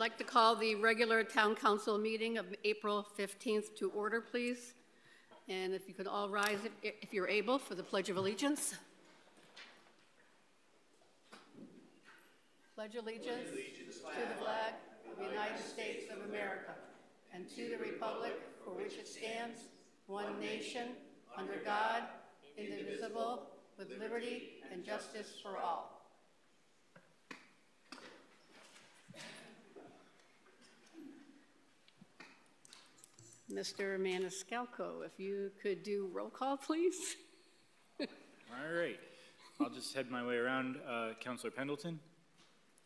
like to call the regular town council meeting of April 15th to order, please. And if you could all rise if, if you're able for the Pledge of Allegiance. Pledge allegiance to the flag of the United States of America and to the republic for which it stands, one nation, under God, indivisible, with liberty and justice for all. Mr. Maniscalco, if you could do roll call, please. All right. I'll just head my way around. Uh, Councillor Pendleton?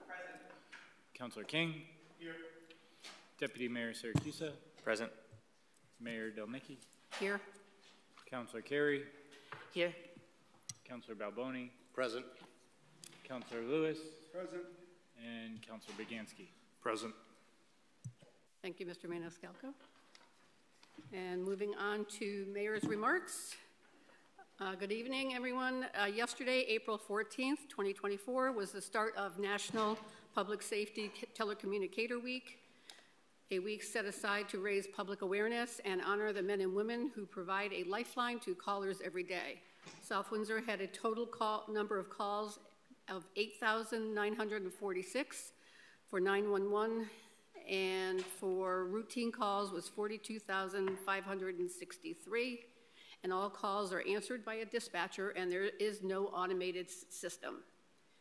Present. Councillor King? Here. Deputy Mayor Siracusa? Present. Mayor Delnicky? Here. Councillor Carey? Here. Councillor Balboni? Present. Councillor Lewis? Present. And Councillor Baganski? Present. Thank you, Mr. Maniscalco. And moving on to mayor's remarks. Uh, good evening, everyone. Uh, yesterday, April 14th, 2024, was the start of National Public Safety Telecommunicator Week, a week set aside to raise public awareness and honor the men and women who provide a lifeline to callers every day. South Windsor had a total call, number of calls of 8,946 for 911 and for routine calls was 42,563. And all calls are answered by a dispatcher, and there is no automated system.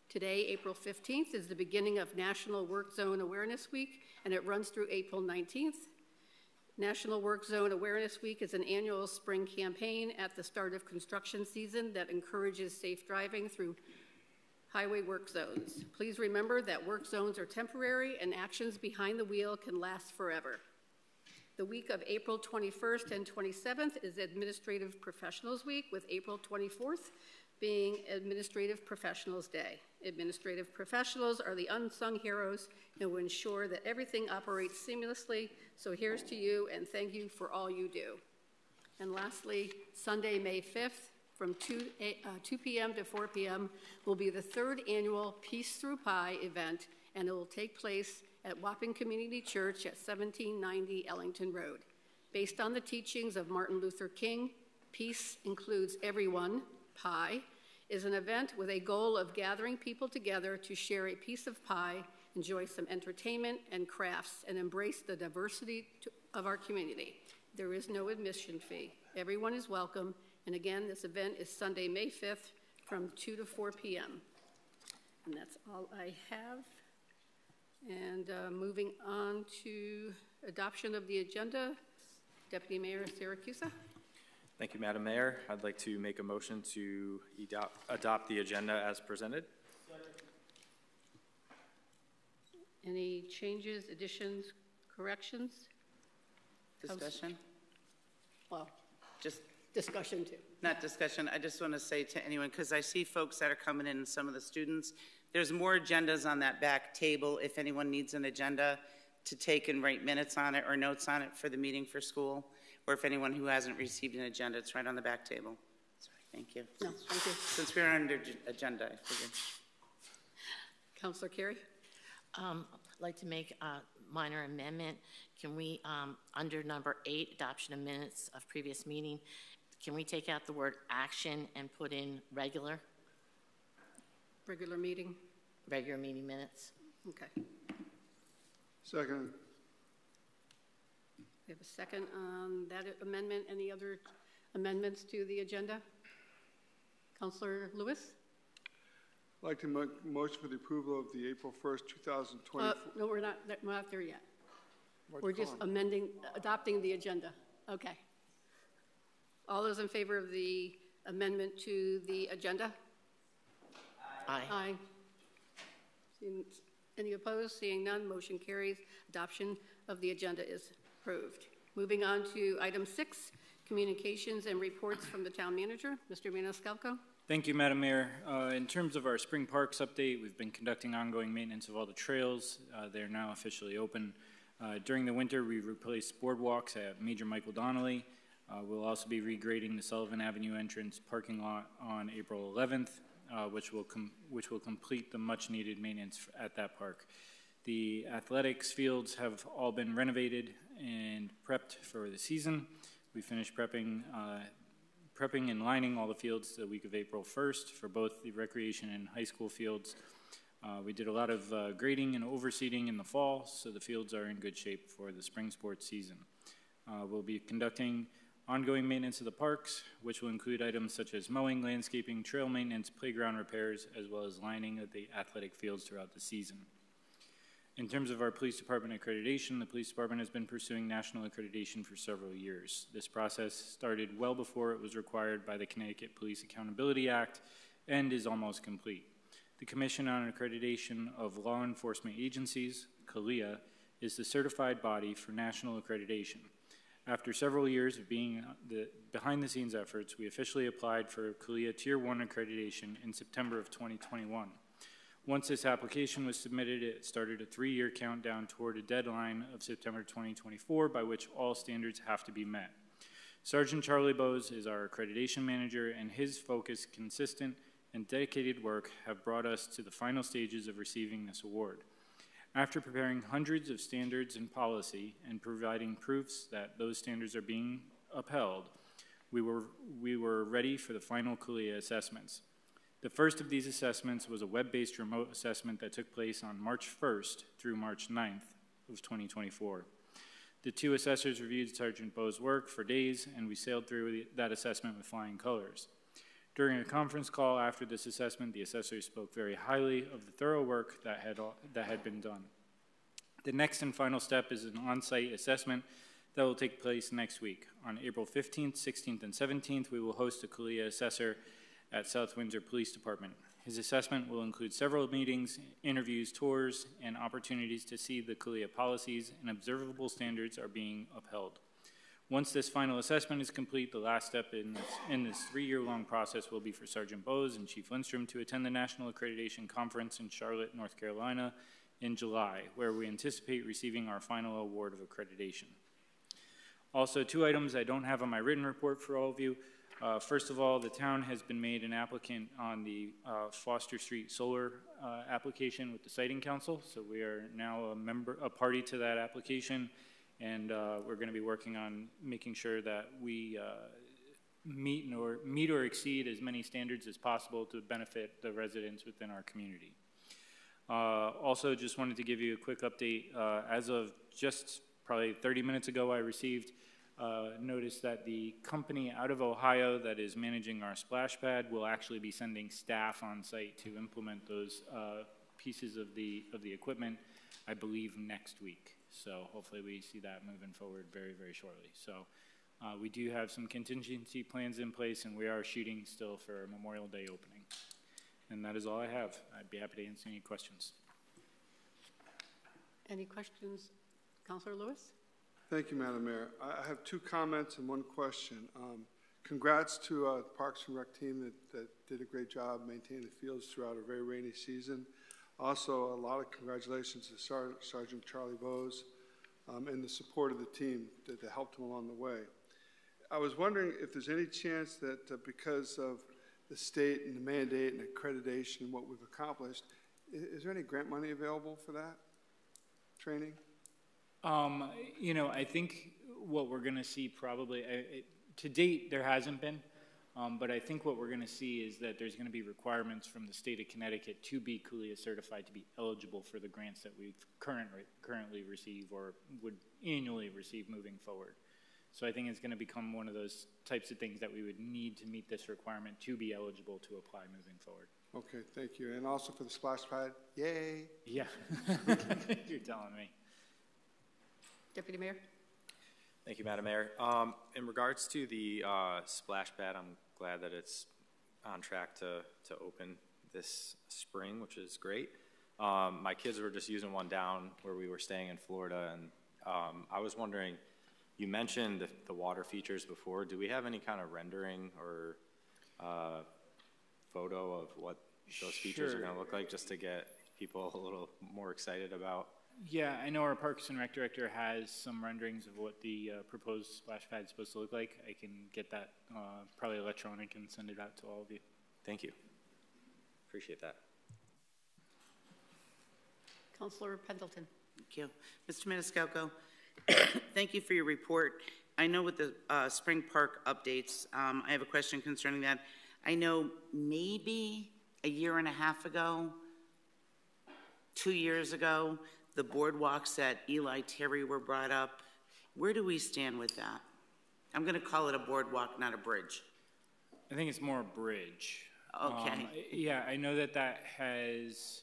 Today, April 15th, is the beginning of National Work Zone Awareness Week, and it runs through April 19th. National Work Zone Awareness Week is an annual spring campaign at the start of construction season that encourages safe driving through highway work zones. Please remember that work zones are temporary and actions behind the wheel can last forever. The week of April 21st and 27th is Administrative Professionals Week, with April 24th being Administrative Professionals Day. Administrative professionals are the unsung heroes who ensure that everything operates seamlessly. So here's to you and thank you for all you do. And lastly, Sunday, May 5th from 2, uh, 2 p.m. to 4 p.m. will be the third annual Peace Through Pie event, and it will take place at Wapping Community Church at 1790 Ellington Road. Based on the teachings of Martin Luther King, peace includes everyone, pie, is an event with a goal of gathering people together to share a piece of pie, enjoy some entertainment and crafts, and embrace the diversity to, of our community. There is no admission fee. Everyone is welcome, and again, this event is Sunday, May 5th from 2 to 4 p.m. And that's all I have. And uh, moving on to adoption of the agenda, Deputy Mayor Siracusa. Thank you, Madam Mayor. I'd like to make a motion to adopt, adopt the agenda as presented. Any changes, additions, corrections? Discussion? Well, Just discussion too. not discussion. I just want to say to anyone, because I see folks that are coming in, some of the students, there's more agendas on that back table if anyone needs an agenda to take and write minutes on it or notes on it for the meeting for school, or if anyone who hasn't received an agenda, it's right on the back table. Sorry, thank you. No, thank you. Since we're under agenda, I figured. Councillor Carey? Um, I'd like to make a minor amendment. Can we, um, under number eight, adoption of minutes of previous meeting, can we take out the word action and put in regular, Regular meeting? regular meeting minutes? Okay. Second. We have a second on that amendment. Any other amendments to the agenda? Councillor Lewis? I'd like to make a motion for the approval of the April 1st, 2024. Uh, no, we're not, we're not there yet. We're just amending, adopting the agenda. Okay. All those in favor of the amendment to the agenda? Aye. Aye. Seeing- Any opposed? Seeing none, motion carries. Adoption of the agenda is approved. Moving on to item six, communications and reports from the town manager. Mr. Maniscalco? Thank you, Madam Mayor. Uh, in terms of our spring parks update, we've been conducting ongoing maintenance of all the trails. Uh, they're now officially open. Uh, during the winter, we replaced boardwalks at Major Michael Donnelly. Uh, we'll also be regrading the Sullivan Avenue entrance parking lot on April 11th, uh, which will which will complete the much-needed maintenance at that park. The athletics fields have all been renovated and prepped for the season. We finished prepping, uh, prepping and lining all the fields the week of April 1st for both the recreation and high school fields. Uh, we did a lot of uh, grading and overseeding in the fall, so the fields are in good shape for the spring sports season. Uh, we'll be conducting ongoing maintenance of the parks, which will include items such as mowing, landscaping, trail maintenance, playground repairs, as well as lining of the athletic fields throughout the season. In terms of our police department accreditation, the police department has been pursuing national accreditation for several years. This process started well before it was required by the Connecticut Police Accountability Act and is almost complete. The Commission on Accreditation of Law Enforcement Agencies, CALEA, is the certified body for national accreditation. After several years of being uh, the behind the scenes efforts, we officially applied for CALEA Tier 1 accreditation in September of 2021. Once this application was submitted, it started a three year countdown toward a deadline of September 2024 by which all standards have to be met. Sergeant Charlie Bose is our accreditation manager, and his focus, consistent, and dedicated work have brought us to the final stages of receiving this award. After preparing hundreds of standards and policy and providing proofs that those standards are being upheld, we were, we were ready for the final CALEA assessments. The first of these assessments was a web-based remote assessment that took place on March 1st through March 9th of 2024. The two assessors reviewed Sergeant Bowe's work for days, and we sailed through that assessment with flying colors. During a conference call after this assessment, the assessor spoke very highly of the thorough work that had, that had been done. The next and final step is an on-site assessment that will take place next week. On April 15th, 16th, and 17th, we will host a CALEA assessor at South Windsor Police Department. His assessment will include several meetings, interviews, tours, and opportunities to see the CALEA policies and observable standards are being upheld. Once this final assessment is complete, the last step in this, in this three-year-long process will be for Sergeant Bose and Chief Lindstrom to attend the National Accreditation Conference in Charlotte, North Carolina in July, where we anticipate receiving our final award of accreditation. Also, two items I don't have on my written report for all of you. Uh, first of all, the town has been made an applicant on the uh, Foster Street Solar uh, application with the Siting Council, so we are now a member, a party to that application and uh, we're going to be working on making sure that we uh, meet or meet or exceed as many standards as possible to benefit the residents within our community. Uh, also, just wanted to give you a quick update. Uh, as of just probably 30 minutes ago, I received uh, notice that the company out of Ohio that is managing our splash pad will actually be sending staff on site to implement those uh, pieces of the of the equipment, I believe next week. So hopefully we see that moving forward very, very shortly. So uh, we do have some contingency plans in place and we are shooting still for Memorial Day opening. And that is all I have. I'd be happy to answer any questions. Any questions, Councilor Lewis? Thank you, Madam Mayor. I have two comments and one question. Um, congrats to uh, the Parks and Rec team that, that did a great job maintaining the fields throughout a very rainy season. Also, a lot of congratulations to Sar Sergeant Charlie Bose um, and the support of the team that, that, helped him along the way. I was wondering if there's any chance that uh, because of the state and the mandate and accreditation and what we've accomplished, is, is there any grant money available for that training? Um, you know, I think what we're going to see probably, it, to date, there hasn't been. Um, but I think what we're going to see is that there's going to be requirements from the state of Connecticut to be CALEA certified to be eligible for the grants that we currently currently receive or would annually receive moving forward. So I think it's going to become one of those types of things that we would need to meet this requirement to be eligible to apply moving forward. Okay, thank you. And also for the splash pad, yay! Yeah, you're telling me. Deputy Mayor? Thank you, Madam Mayor. Um, in regards to the uh, splash pad, I'm glad that it's on track to, to open this spring, which is great. Um, my kids were just using one down where we were staying in Florida, and um, I was wondering, you mentioned the, the, water features before. Do we have any kind of rendering or uh, photo of what those features are going to look like just to get people a little more excited about yeah, I know our Parks and Rec director has some renderings of what the uh, proposed splash pad is supposed to look like. I can get that uh, probably electronic and send it out to all of you. Thank you. Appreciate that. Counselor Pendleton. Thank you. Mr. Maniscalco, thank you for your report. I know with the uh, Spring Park updates, um, I have a question concerning that. I know maybe a year and a half ago, two years ago, the boardwalks at Eli Terry were brought up. Where do we stand with that? I'm going to call it a boardwalk, not a bridge. I think it's more a bridge. Okay. Um, yeah, I know that that has.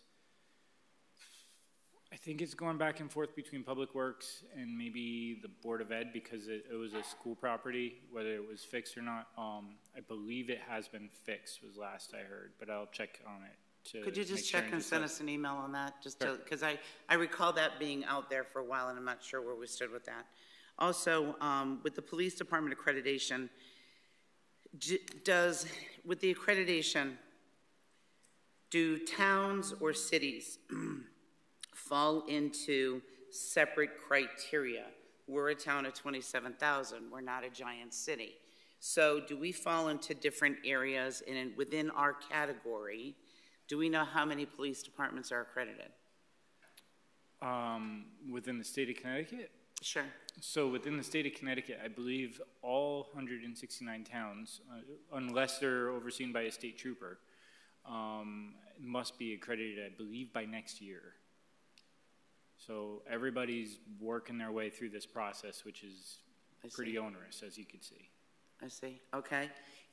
I think it's going back and forth between Public Works and maybe the Board of Ed because it, it was a school property, whether it was fixed or not. Um, I believe it has been fixed, was last I heard, but I'll check on it. Could you just sure check and send us an email on that, just Sure. because I, I recall that being out there for a while, and I'm not sure where we stood with that. Also, um, with the police department accreditation, j- does, with the accreditation, do towns or cities fall into separate criteria? We're a town of 27,000, we're not a giant city. So do we fall into different areas, in- within our category, do we know how many police departments are accredited? Um, within the state of Connecticut? Sure. So within the state of Connecticut, I believe all 169 towns, uh, unless they're overseen by a state trooper, um, must be accredited, I believe, by next year. So everybody's working their way through this process, which is I see. pretty onerous, as you can see. I see, okay.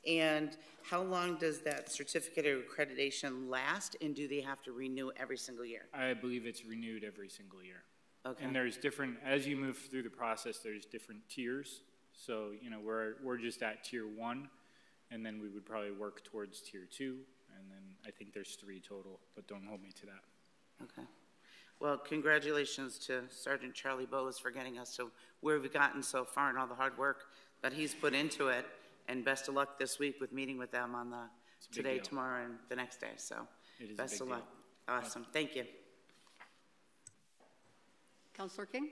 And how long does that certificate of accreditation last, and do they have to renew every single year? I believe it's renewed every single year. Okay, And there's different, as you move through the process, there's different tiers. So, you know, we're, we're just at tier one, and then we would probably work towards tier two, and then I think there's three total, but don't hold me to that. okay. Well, congratulations to Sergeant Charlie Bowes for getting us to where we've gotten so far and all the hard work that he's put into it. And best of luck this week with meeting with them on the, a big today, deal. tomorrow, and the next day, so. It is a Best big of deal. luck. Awesome, thank you. Councillor King?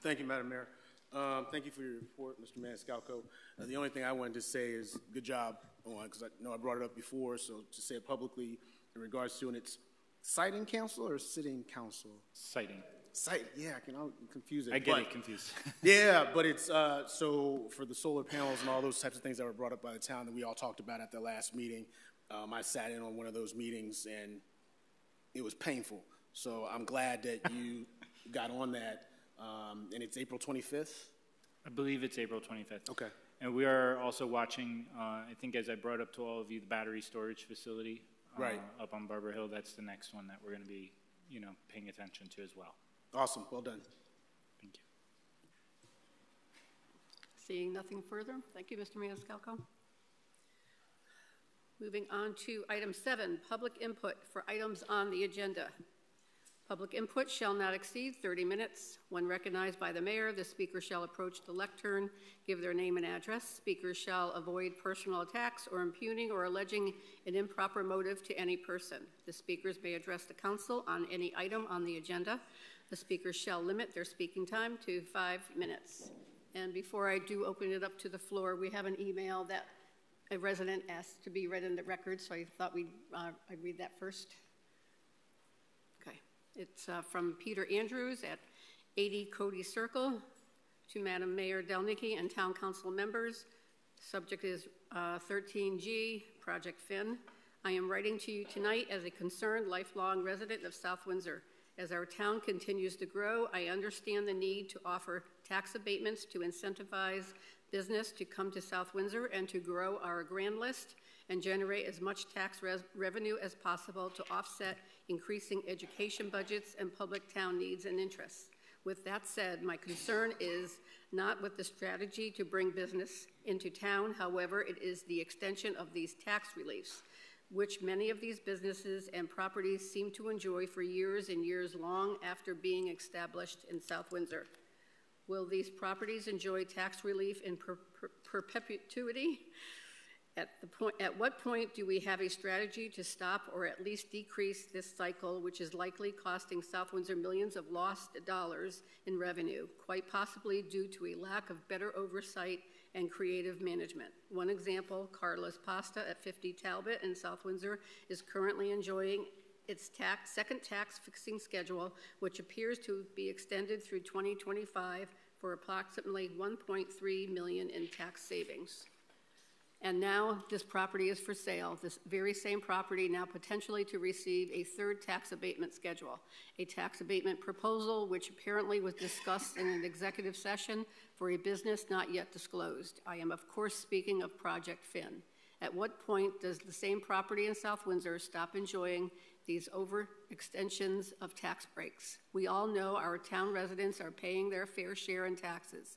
Thank you, Madam Mayor. Um, Thank you for your report, Mr. Maniscalco. Uh, The only thing I wanted to say is good job on, because I know I brought it up before, so to say it publicly in regards to, and it's siting council or sitting council? Citing. Site, yeah, I can, I'm confused. I get it confused. Yeah, but it's, uh, so for the solar panels and all those types of things that were brought up by the town that we all talked about at the last meeting, um, I sat in on one of those meetings and it was painful. So I'm glad that you got on that, um, and it's April 25th? I believe it's April 25th. Okay. And we are also watching, uh, I think as I brought up to all of you, the battery storage facility. uh, Right. Up on Barber Hill, that's the next one that we're going to be, you know, paying attention to as well. Awesome, well done. Thank you. Seeing nothing further, thank you, Mr. Maniscalco. Moving on to item seven, public input for items on the agenda. Public input shall not exceed 30 minutes. When recognized by the mayor, the speaker shall approach the lectern, give their name and address. Speakers shall avoid personal attacks or impugning or alleging an improper motive to any person. The speakers may address the council on any item on the agenda. The speakers shall limit their speaking time to five minutes. And before I do open it up to the floor, we have an email that a resident asked to be read in the record, so I thought we'd, uh, I'd read that first. It's uh, from Peter Andrews at 80 Cody Circle to Madam Mayor Delnicky and Town Council members. Subject is uh, 13G, Project Finn. I am writing to you tonight as a concerned lifelong resident of South Windsor. As our town continues to grow, I understand the need to offer tax abatements to incentivize business to come to South Windsor and to grow our grand list and generate as much tax revenue as possible to offset increasing education budgets and public town needs and interests. With that said, my concern is not with the strategy to bring business into town. However, it is the extension of these tax reliefs, which many of these businesses and properties seem to enjoy for years and years long after being established in South Windsor. Will these properties enjoy tax relief in per- per- perpetuity? At, the point, at what point do we have a strategy to stop or at least decrease this cycle, which is likely costing South Windsor millions of lost dollars in revenue, quite possibly due to a lack of better oversight and creative management? One example Carla's Pasta at 50 Talbot in South Windsor is currently enjoying its tax, second tax fixing schedule, which appears to be extended through 2025 for approximately 1.3 million in tax savings. And now this property is for sale, this very same property now potentially to receive a third tax abatement schedule, a tax abatement proposal which apparently was discussed in an executive session for a business not yet disclosed. I am, of course, speaking of Project Finn. At what point does the same property in South Windsor stop enjoying these overextensions of tax breaks? We all know our town residents are paying their fair share in taxes.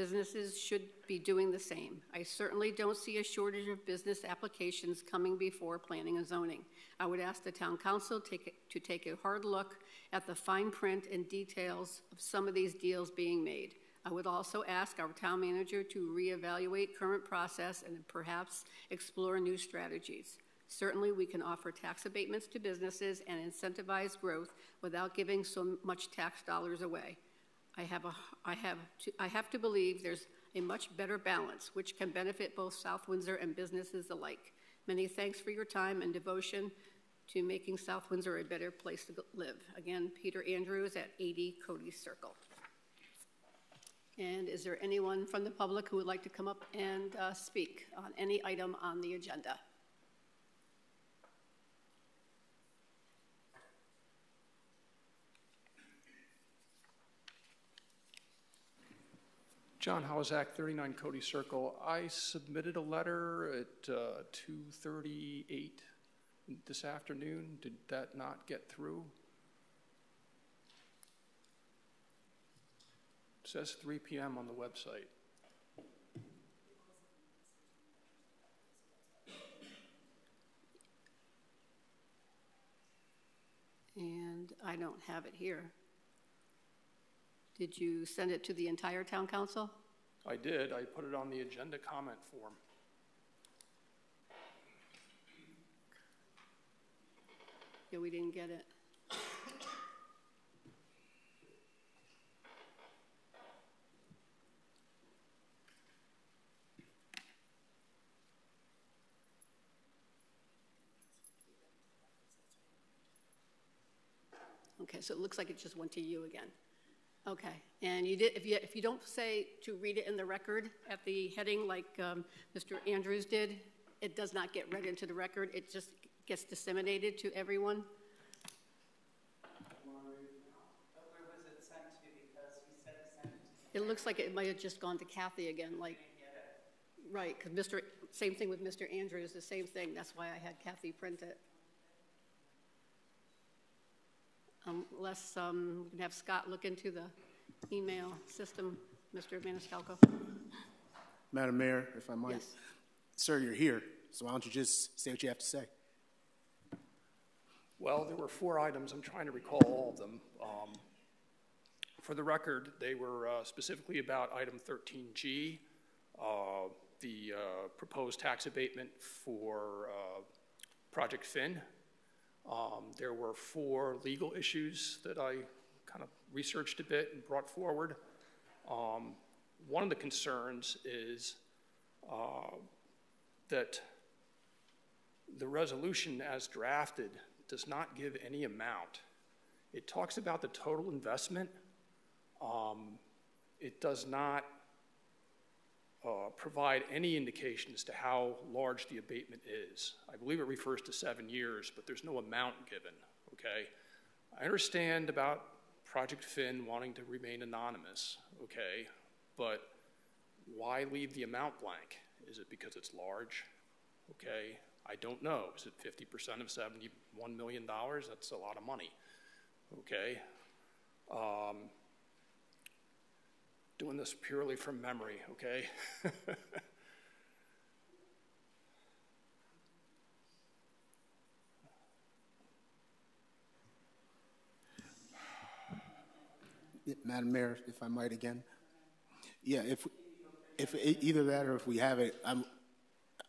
Businesses should be doing the same. I certainly don't see a shortage of business applications coming before planning and zoning. I would ask the town council take, to take a hard look at the fine print and details of some of these deals being made. I would also ask our town manager to reevaluate current process and perhaps explore new strategies. Certainly, we can offer tax abatements to businesses and incentivize growth without giving so much tax dollars away. I have, a, I, have to, I have to believe there's a much better balance which can benefit both South Windsor and businesses alike. Many thanks for your time and devotion to making South Windsor a better place to live. Again, Peter Andrews at 80 Cody Circle. And is there anyone from the public who would like to come up and uh, speak on any item on the agenda? John Hausack, 39 Cody Circle. I submitted a letter at uh, 2:38 this afternoon. Did that not get through? It says 3 p.m. on the website. And I don't have it here. Did you send it to the entire town council? I did. I put it on the agenda comment form. Yeah, we didn't get it. Okay, so it looks like it just went to you again. Okay, and you did, if you, if you don't say to read it in the record at the heading like um, Mr. Andrews did, it does not get read into the record, it just gets disseminated to everyone. It looks like it might have just gone to Kathy again, like, right, because Mr., same thing with Mr. Andrews, the same thing, that's why I had Kathy print it. Unless um, we can have Scott look into the email system, Mr. Maniscalco. Madam Mayor, if I might. Yes. Sir, you're here, so why don't you just say what you have to say? Well, there were four items. I'm trying to recall all of them. Um, for the record, they were uh, specifically about item 13G, uh, the uh, proposed tax abatement for uh, Project Finn. Um, there were four legal issues that I kind of researched a bit and brought forward. Um, one of the concerns is uh, that the resolution as drafted does not give any amount. It talks about the total investment. Um, it does not uh, provide any indication as to how large the abatement is. I believe it refers to seven years, but there's no amount given, okay? I understand about Project Finn wanting to remain anonymous, okay? But why leave the amount blank? Is it because it's large? Okay, I don't know. Is it 50% of $71 million? That's a lot of money, okay? Um, doing this purely from memory, okay? Madam Mayor, if I might again. Yeah, if, if either that or if we have it, I'm,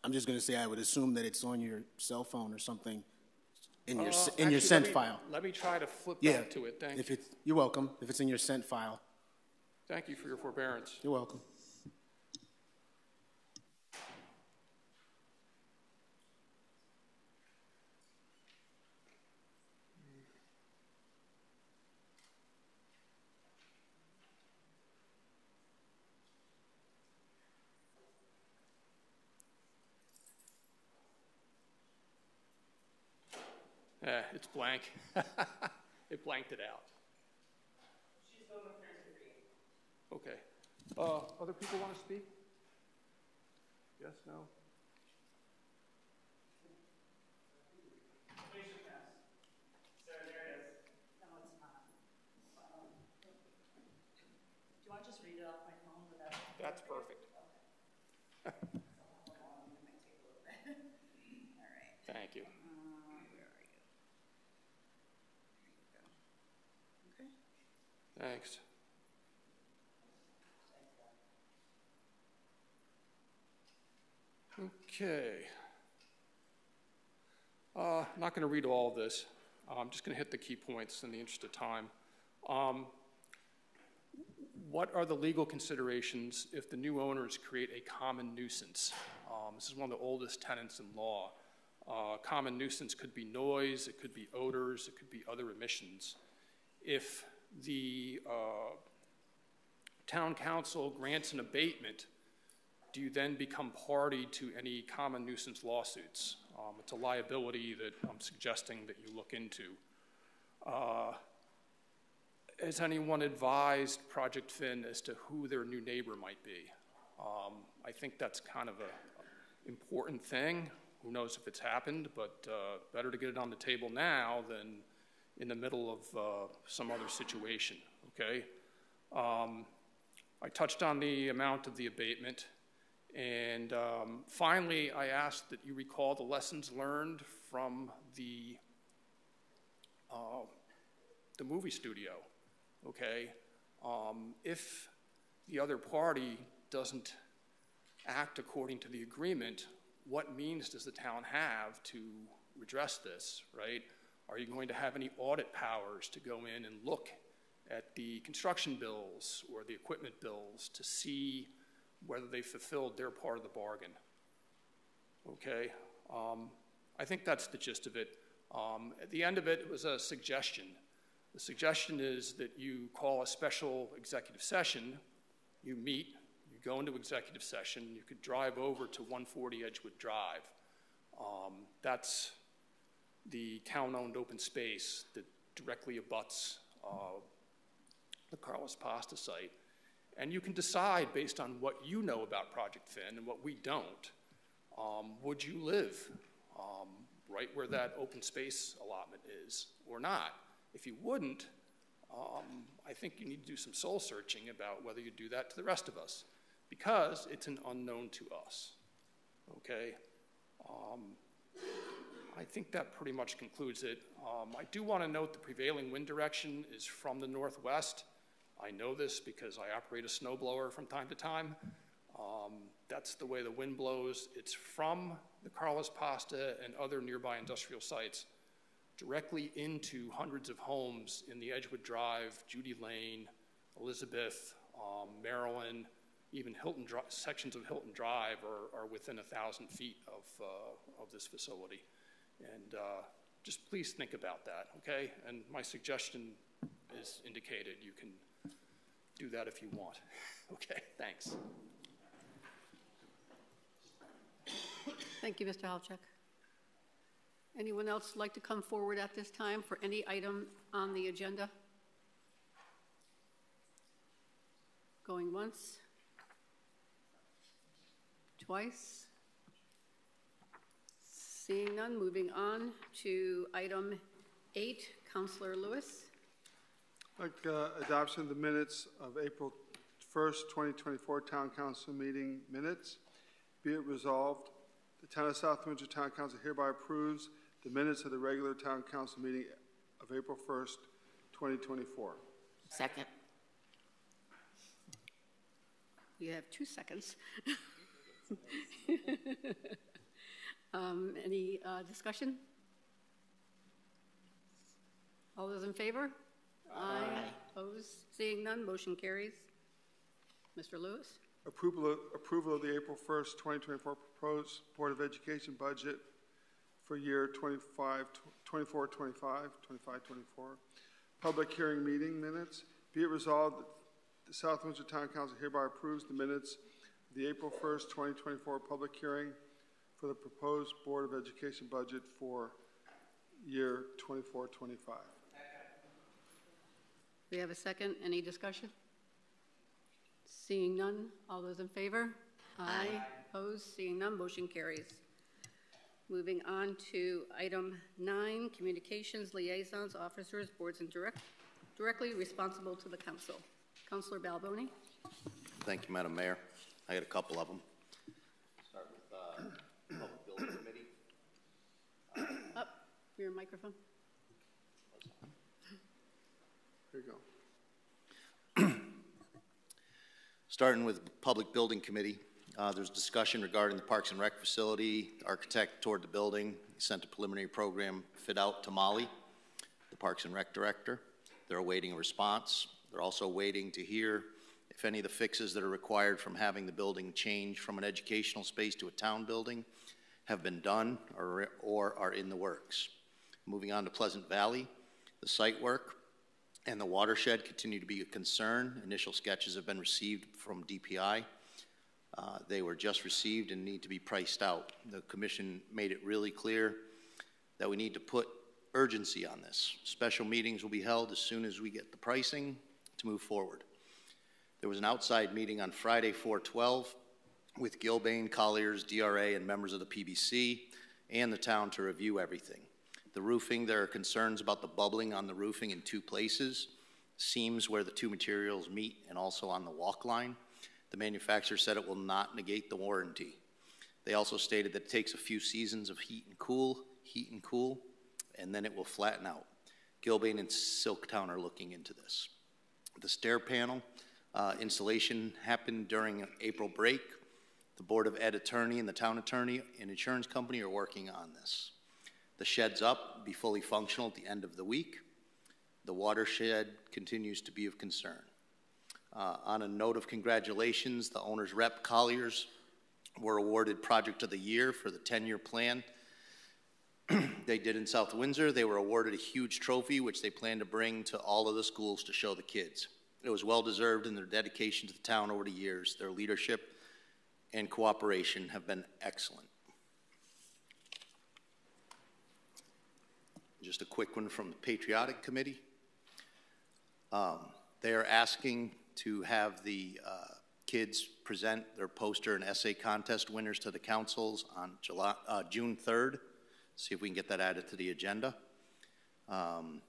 I'm just going to say I would assume that it's on your cell phone or something in your, Uh, in your sent me- file. Let me try to flip Yeah. back to it, thank If you. it's, you're welcome. If it's in your sent file, Thank you for your forbearance. You're welcome. Uh, it's blank. it blanked it out. Okay. Uh, other people want to speak? Yes, no? Do you want to just read it off my phone without? That's perfect. All right, Thank you. uh, where are you? There you go. Okay. Thanks. Okay. Uh, I'm not going to read all of this. I'm just going to hit the key points in the interest of time. Um, what are the legal considerations if the new owners create a common nuisance? Um, this is one of the oldest tenants in law. Uh, common nuisance could be noise, it could be odors, it could be other emissions. If the uh, town council grants an abatement, do you then become party to any common nuisance lawsuits? Um, it's a liability that I'm suggesting that you look into. Uh, has anyone advised Project Finn as to who their new neighbor might be? Um, I think that's kind of an important thing. Who knows if it's happened, but uh, better to get it on the table now than in the middle of uh, some other situation, okay? Um, I touched on the amount of the abatement. And um, finally, I asked that you recall the lessons learned from the, uh, the movie studio, okay? Um, if the other party doesn't act according to the agreement, what means does the town have to redress this, right? Are you going to have any audit powers to go in and look at the construction bills or the equipment bills to see whether they fulfilled their part of the bargain? Okay, um, I think that's the gist of it. Um, at the end of it, it was a suggestion. The suggestion is that you call a special executive session, you meet, you go into executive session, you could drive over to 140 Edgewood Drive. Um, that's the town-owned open space that directly abuts uh, the Carla's Pasta site. And you can decide based on what you know about Project Finn and what we don't. Um, would you live um, right where that open space allotment is or not? If you wouldn't, um, I think you need to do some soul searching about whether you do that to the rest of us because it's an unknown to us. Okay? Um, I think that pretty much concludes it. Um, I do want to note the prevailing wind direction is from the northwest. I know this because I operate a snowblower from time to time. Um, that's the way the wind blows. It's from the Carla's Pasta and other nearby industrial sites directly into hundreds of homes in the Edgewood Drive, Judy Lane, Elizabeth, um, Maryland, even Hilton Dri- sections of Hilton Drive are, are within a thousand feet of, uh, of this facility. And uh, just please think about that, okay? And my suggestion is indicated. You can do that if you want. Okay, thanks. Thank you, Mr. Halchuk. Anyone else like to come forward at this time for any item on the agenda? Going once? Twice? Seeing none, moving on to item eight, Counselor Lewis. Like uh, adoption of the minutes of April 1st, 2024 Town Council meeting minutes. Be it resolved, the Town of South Windsor Town Council hereby approves the minutes of the regular Town Council meeting of April 1st, 2024. Second. You have two seconds. um, any uh, discussion? All those in favor? Aye. Opposed? Seeing none, motion carries. Mr. Lewis? Approval of, approval of the April 1st, 2024 proposed Board of Education budget for year 25, 24, 25, 25, 24. Public hearing meeting minutes. Be it resolved that the South Windsor Town Council hereby approves the minutes of the April 1st, 2024 public hearing for the proposed Board of Education budget for year 24-25. We have a second. Any discussion? Seeing none, all those in favor? Aye. Opposed? Seeing none, motion carries. Moving on to item nine, communications, liaisons, officers, boards, and direct, directly responsible to the council. Councilor Balboni? Thank you, Madam Mayor. I got a couple of them. Start with uh, Public Building Committee. Up, your microphone. Here you go. Starting with Public Building Committee, uh, there's discussion regarding the Parks and Rec facility. The architect toured the building, sent a preliminary program fit out to Molly, the Parks and Rec director. They're awaiting a response. They're also waiting to hear if any of the fixes that are required from having the building change from an educational space to a town building have been done or, or are in the works. Moving on to Pleasant Valley, the site work and the watershed continue to be a concern. Initial sketches have been received from DPI. Uh, they were just received and need to be priced out. The commission made it really clear that we need to put urgency on this. Special meetings will be held as soon as we get the pricing to move forward. There was an outside meeting on Friday, 412, with Gilbane, Colliers, DRA, and members of the PBC and the town to review everything. The roofing, there are concerns about the bubbling on the roofing in two places, seams where the two materials meet, and also on the walk line. The manufacturer said it will not negate the warranty. They also stated that it takes a few seasons of heat and cool, heat and cool, and then it will flatten out. Gilbane and Silktown are looking into this. The stair panel uh, installation happened during April break. The Board of Ed attorney and the town attorney and insurance company are working on this. The shed's up, be fully functional at the end of the week. The watershed continues to be of concern. Uh, on a note of congratulations, the owner's rep Colliers were awarded Project of the Year for the 10-year plan they did in South Windsor. They were awarded a huge trophy, which they plan to bring to all of the schools to show the kids. It was well deserved in their dedication to the town over the years. Their leadership and cooperation have been excellent. Just a quick one from the Patriotic Committee. Um, they are asking to have the uh, kids present their poster and essay contest winners to the councils on July, uh, June 3rd. See if we can get that added to the agenda. Um,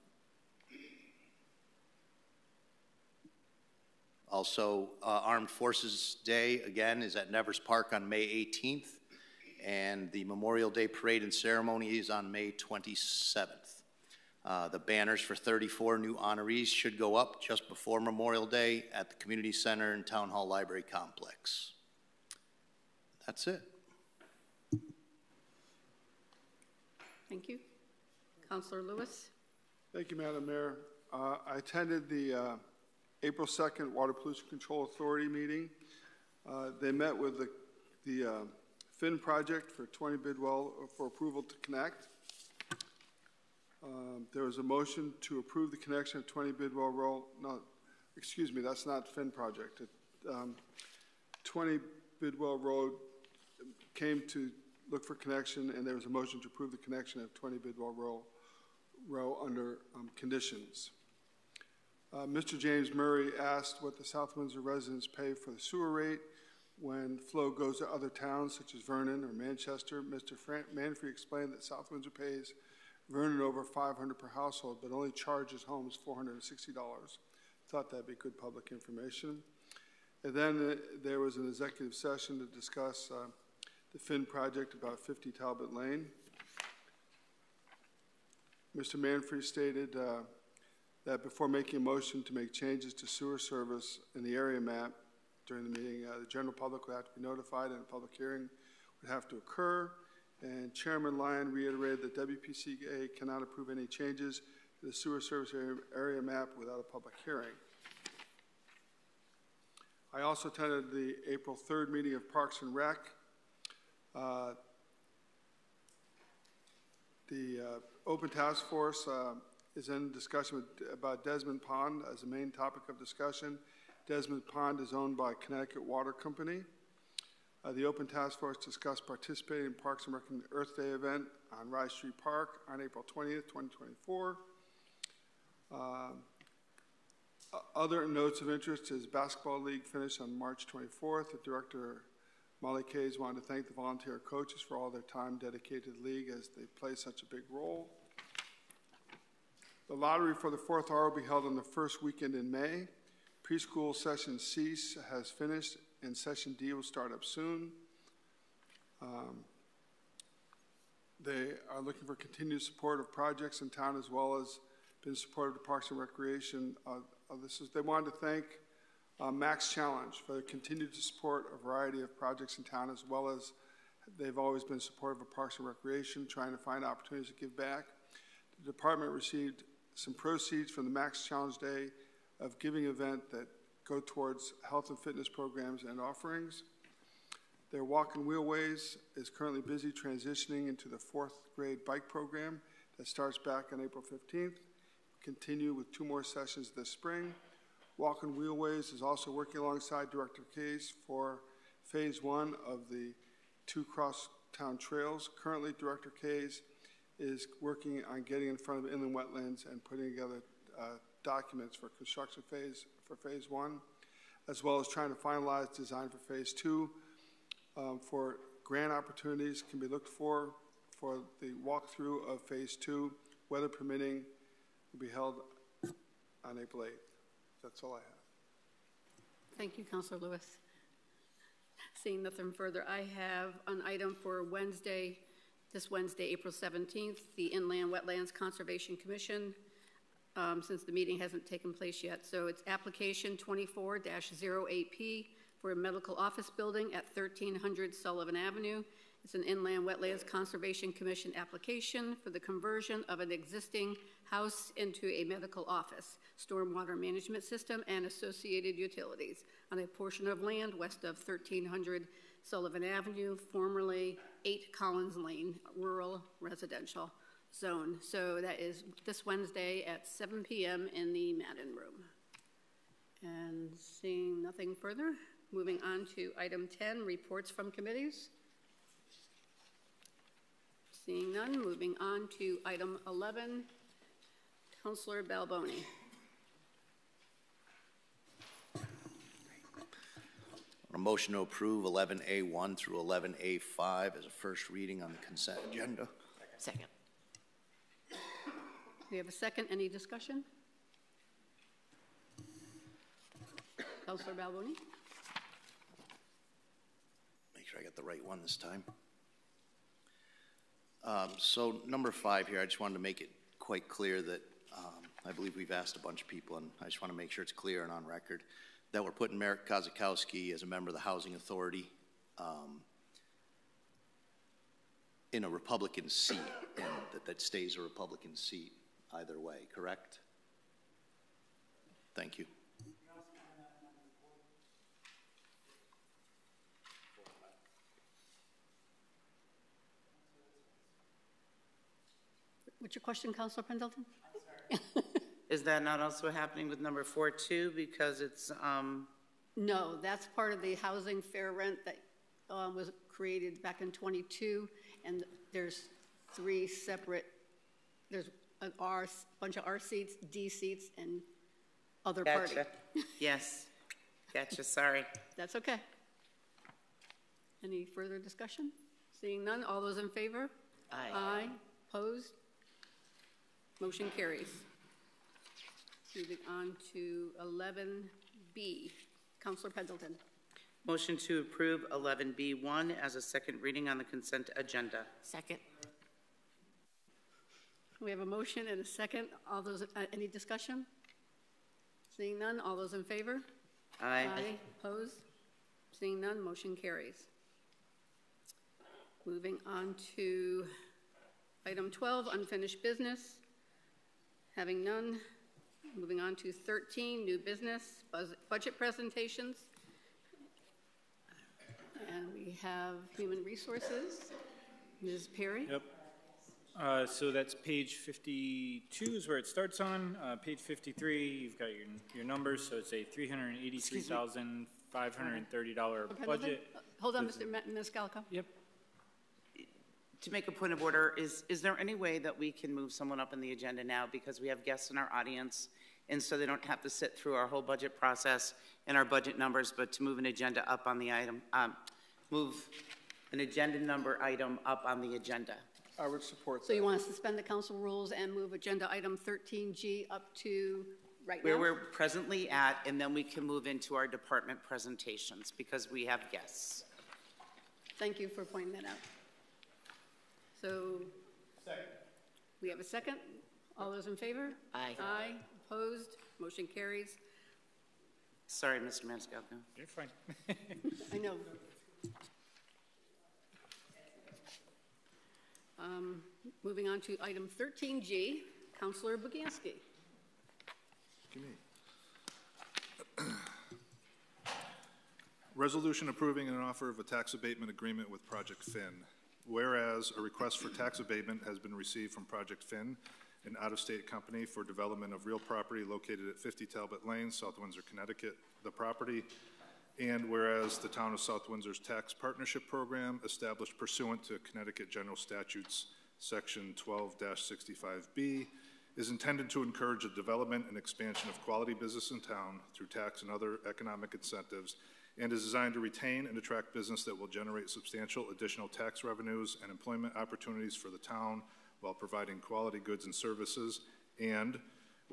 also, uh, Armed Forces Day, again, is at Nevers Park on May 18th, and the Memorial Day Parade and Ceremony is on May 27th. Uh, the banners for 34 new honorees should go up just before Memorial Day at the Community Center and Town Hall Library Complex. That's it. Thank you. Councilor Lewis? Thank you, Madam Mayor. Uh, I attended the uh, April 2nd Water Pollution Control Authority meeting. Uh, they met with the, the uh, Finn project for 20 Bidwell for approval to connect. Um, there was a motion to approve the connection of 20 Bidwell Road. No, excuse me, that's not Finn project. It, um, 20 Bidwell Road came to look for connection, and there was a motion to approve the connection of 20 Bidwell Row, row under um, conditions. Uh, Mr. James Murray asked what the South Windsor residents pay for the sewer rate when flow goes to other towns such as Vernon or Manchester. Mr. Fran- Manfrey explained that South Windsor pays Vernon over 500 per household, but only charges homes $460. Thought that'd be good public information. And then uh, there was an executive session to discuss uh, the Finn project about 50 Talbot Lane. Mr. Manfrey stated uh, that before making a motion to make changes to sewer service in the area map during the meeting, uh, the general public would have to be notified and a public hearing would have to occur. And Chairman Lyon reiterated that WPCA cannot approve any changes to the sewer service area, area map without a public hearing. I also attended the April 3rd meeting of Parks and Rec. Uh, the uh, Open Task Force uh, is in discussion with, about Desmond Pond as the main topic of discussion. Desmond Pond is owned by Connecticut Water Company. Uh, The Open Task Force discussed participating in Parks and Rec Earth Day event on Rye Street Park on April 20th, 2024. Um, o- Other notes of interest is basketball league finished on March 24th. The director, Molly Kays, wanted to thank the volunteer coaches for all their time dedicated to the league as they play such a big role. The lottery for the fourth R will be held on the first weekend in May. Preschool session C has finished, and session D will start up soon. Um, They are looking for continued support of projects in town as well as been supportive of Parks and Recreation. Uh, uh, This is, they wanted to thank uh, Max Challenge for their continued support a variety of projects in town as well as they've always been supportive of Parks and Recreation, trying to find opportunities to give back. The department received some proceeds from the Max Challenge Day of Giving event that go towards health and fitness programs and offerings. Their Walk and Wheelways is currently busy transitioning into the fourth grade bike program that starts back on April 15th. Continue with two more sessions this spring. Walk and Wheelways is also working alongside Director Case for phase one of the two crosstown trails. Currently, Director Case is working on getting in front of inland wetlands and putting together uh, documents for construction phase, for phase one, as well as trying to finalize design for phase two. Um, For grant opportunities can be looked for, for the walkthrough of phase two, weather permitting, will be held on April 8th. That's all I have. Thank you, Counselor Lewis. Seeing nothing further, I have an item for Wednesday, this Wednesday, April 17th, the Inland Wetlands Conservation Commission, um, since the meeting hasn't taken place yet. So it's application 24-08P for a medical office building at 1300 Sullivan Avenue. It's an Inland Wetlands Conservation Commission application for the conversion of an existing house into a medical office, stormwater management system, and associated utilities on a portion of land west of 1300 Sullivan Avenue, formerly 8 Collins Lane, rural residential zone. So that is this Wednesday at 7 p.m. in the Madden Room. And seeing nothing further, moving on to item 10, reports from committees. Seeing none, moving on to item 11, Counselor Balboni. A motion to approve 11A1 through 11A5 as a first reading on the consent agenda. Second. We have a second. Any discussion? Counselor Balboni? Make sure I got the right one this time. Um, So number five here, I just wanted to make it quite clear that um, I believe we've asked a bunch of people, and I just want to make sure it's clear and on record, that we're putting Merrick Kozakowski as a member of the Housing Authority um, in a Republican seat, and that that stays a Republican seat either way, correct? Thank you. What's your question, Counselor Pendleton? Is that not also happening with number four too, because it's, um, No, that's part of the housing fair rent that um, was created back in '22, and there's three separate, there's an R, bunch of R seats, D seats, and other party. yes, gotcha, sorry. That's okay. Any further discussion? Seeing none, all those in favor? Aye. Aye, opposed? Motion carries. Moving on to 11B. Councillor Pendleton. Motion to approve 11B1 as a second reading on the consent agenda. Second. We have a motion and a second. All those, uh, any discussion? Seeing none, all those in favor? Aye. Opposed? Seeing none, motion carries. Moving on to item 12, unfinished business. Having none, moving on to 13, new business, budget presentations. And we have human resources. Ms. Perry? Yep. Uh, so that's page 52 is where it starts on. Uh, page 53, you've got your, your numbers, so it's a $383,530 Okay, budget. Hold on, Mr. Ma- Maniscalco. Yep. To make a point of order, is, is there any way that we can move someone up in the agenda now because we have guests in our audience? And so they don't have to sit through our whole budget process and our budget numbers, but to move an agenda up on the item, um, move an agenda number item up on the agenda. I would support that. So you want to suspend the council rules and move agenda item 13G up to right Where now? we're presently at, and then we can move into our department presentations because we have guests. Thank you for pointing that out. So. We have a second? All those in favor? Aye. Aye, opposed, motion carries. Sorry, Mr. Maniscalco. You're fine. I know. Um, Moving on to item 13G, Counselor Boganski. Resolution approving an offer of a tax abatement agreement with Project Finn. Whereas a request for tax abatement has been received from Project Finn, an out-of-state company for development of real property located at 50 Talbot Lane, South Windsor, Connecticut, the property. And whereas the Town of South Windsor's Tax Partnership Program established pursuant to Connecticut General Statutes, Section 12-65B, is intended to encourage the development and expansion of quality business in town through tax and other economic incentives, and is designed to retain and attract business that will generate substantial additional tax revenues and employment opportunities for the town while providing quality goods and services. And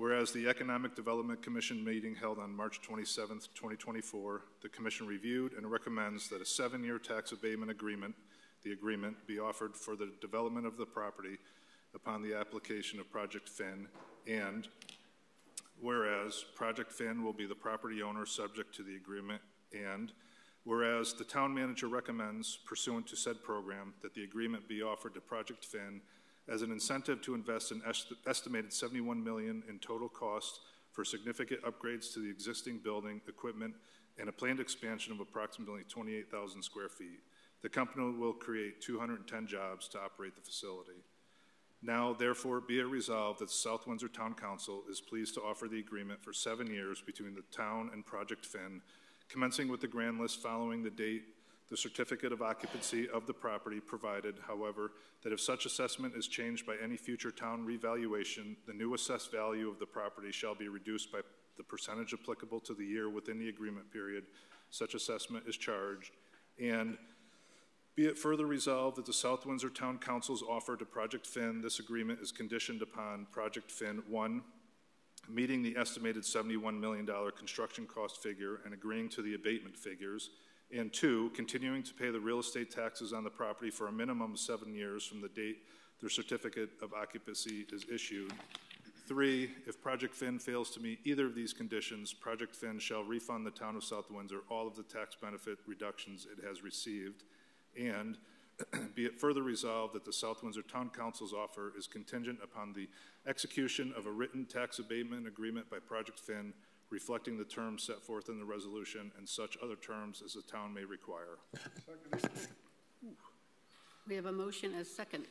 whereas the Economic Development Commission meeting held on March 27, 2024, the commission reviewed and recommends that a seven-year tax abatement agreement, the agreement, be offered for the development of the property upon the application of Project Finn, and whereas Project Finn will be the property owner subject to the agreement, and whereas the town manager recommends pursuant to said program that the agreement be offered to Project Finn as an incentive to invest an est- estimated 71 million in total cost for significant upgrades to the existing building, equipment, and a planned expansion of approximately 28,000 square feet. The company will create 210 jobs to operate the facility. Now, therefore, be it resolved that South Windsor Town Council is pleased to offer the agreement for seven years between the town and Project Finn, commencing with the grand list following the date the certificate of occupancy of the property provided, however, that if such assessment is changed by any future town revaluation, the new assessed value of the property shall be reduced by the percentage applicable to the year within the agreement period. Such assessment is charged, and be it further resolved that the South Windsor Town Council's offer to Project Finn this agreement is conditioned upon Project Finn, one, meeting the estimated $71 million construction cost figure and agreeing to the abatement figures, and two, continuing to pay the real estate taxes on the property for a minimum of seven years from the date their certificate of occupancy is issued. Three, if Project Finn fails to meet either of these conditions, Project Finn shall refund the town of South Windsor all of the tax benefit reductions it has received. And be it further resolved that the South Windsor Town Council's offer is contingent upon the execution of a written tax abatement agreement by Project Finn reflecting the terms set forth in the resolution and such other terms as the town may require. We have a motion as second.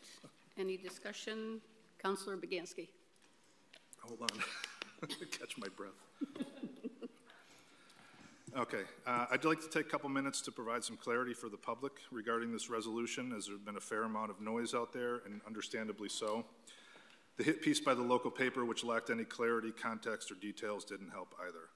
Any discussion? Counselor Boganski. Hold on, catch my breath. Okay, uh, I'd like to take a couple minutes to provide some clarity for the public regarding this resolution, as there's been a fair amount of noise out there, and understandably so. The hit piece by the local paper, which lacked any clarity, context, or details, didn't help either.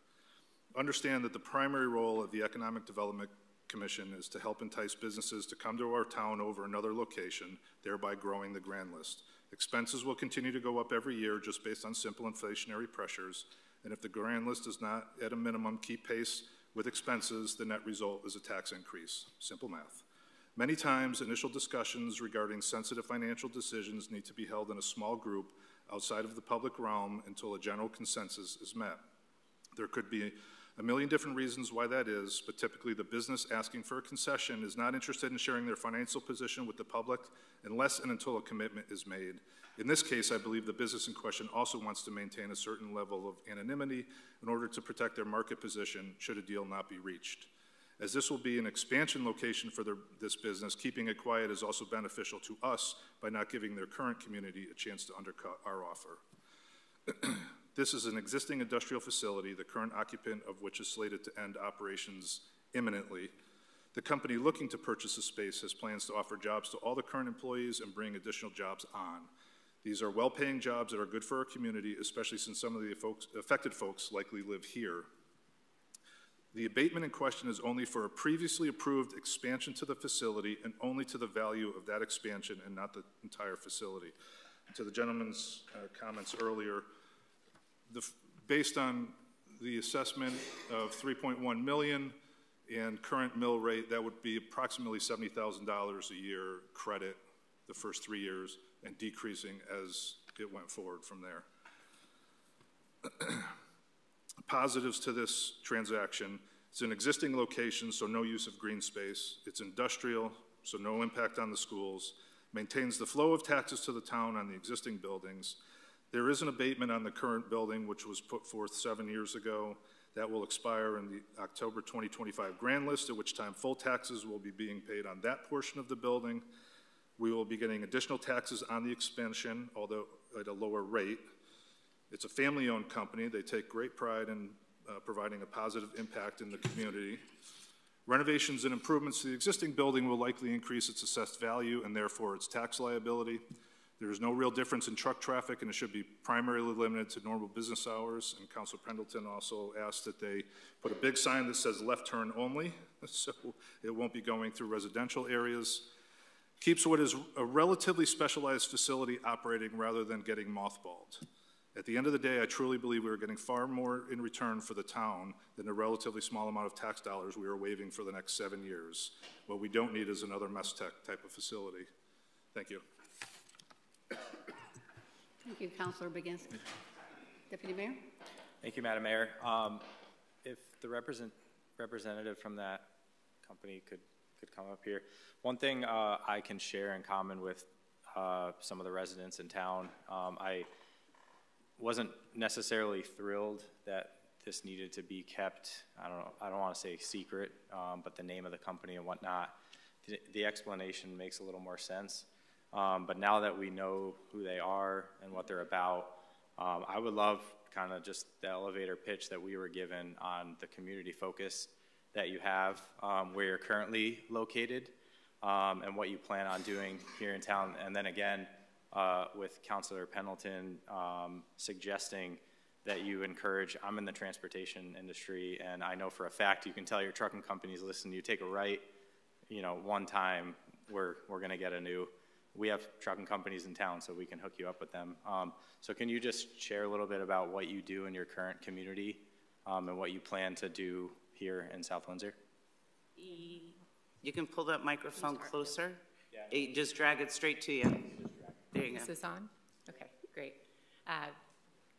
Understand that the primary role of the Economic Development Commission is to help entice businesses to come to our town over another location, thereby growing the grand list. Expenses will continue to go up every year just based on simple inflationary pressures, and if the grand list does not, at a minimum, keep pace with expenses, the net result is a tax increase. Simple math. Many times, initial discussions regarding sensitive financial decisions need to be held in a small group outside of the public realm until a general consensus is met. There could be a million different reasons why that is, but typically the business asking for a concession is not interested in sharing their financial position with the public unless and until a commitment is made. In this case, I believe the business in question also wants to maintain a certain level of anonymity in order to protect their market position should a deal not be reached. As this will be an expansion location for their, this business, keeping it quiet is also beneficial to us by not giving their current community a chance to undercut our offer. this is an existing industrial facility, the current occupant of which is slated to end operations imminently. The company looking to purchase the space has plans to offer jobs to all the current employees and bring additional jobs on. These are well-paying jobs that are good for our community, especially since some of the folks, affected folks likely live here. The abatement in question is only for a previously approved expansion to the facility and only to the value of that expansion and not the entire facility. To the gentleman's uh, comments earlier, the, based on the assessment of 3.1 million and current mill rate, that would be approximately $70,000 a year credit the first three years and decreasing as it went forward from there. Positives to this transaction, it's an existing location, so no use of green space. It's industrial, so no impact on the schools. Maintains the flow of taxes to the town on the existing buildings. There is an abatement on the current building, which was put forth seven years ago. That will expire in the October 2025 grand list, at which time full taxes will be being paid on that portion of the building. We will be getting additional taxes on the expansion, although at a lower rate. It's a family-owned company. They take great pride in uh, providing a positive impact in the community. Renovations and improvements to the existing building will likely increase its assessed value and therefore its tax liability. There is no real difference in truck traffic and it should be primarily limited to normal business hours. And Council Pendleton also asked that they put a big sign that says left turn only, so it won't be going through residential areas keeps what is a relatively specialized facility operating rather than getting mothballed. At the end of the day, I truly believe we are getting far more in return for the town than the relatively small amount of tax dollars we are waiving for the next seven years. What we don't need is another mess tech type of facility. Thank you. Thank you, Councilor Baginski. Deputy Mayor? Thank you, Madam Mayor. Um, if the represent, representative from that company could could come up here. One thing uh, I can share in common with uh, some of the residents in town, um, I wasn't necessarily thrilled that this needed to be kept. I don't. I don't want to say secret, um, but the name of the company and whatnot. The, the explanation makes a little more sense. Um, but now that we know who they are and what they're about, um, I would love kind of just the elevator pitch that we were given on the community focus that you have, um, where you're currently located, um, and what you plan on doing here in town. And then again, uh, with Councilor Pendleton um, suggesting that you encourage, I'm in the transportation industry, and I know for a fact you can tell your trucking companies, listen, you take a right, you know, one time, we're, we're going to get a new, we have trucking companies in town, so we can hook you up with them. Um, so can you just share a little bit about what you do in your current community um, and what you plan to do here in South Windsor? You can pull that microphone closer. Yeah. Just drag it straight to you. There you go. Is this on? Okay, great. Uh,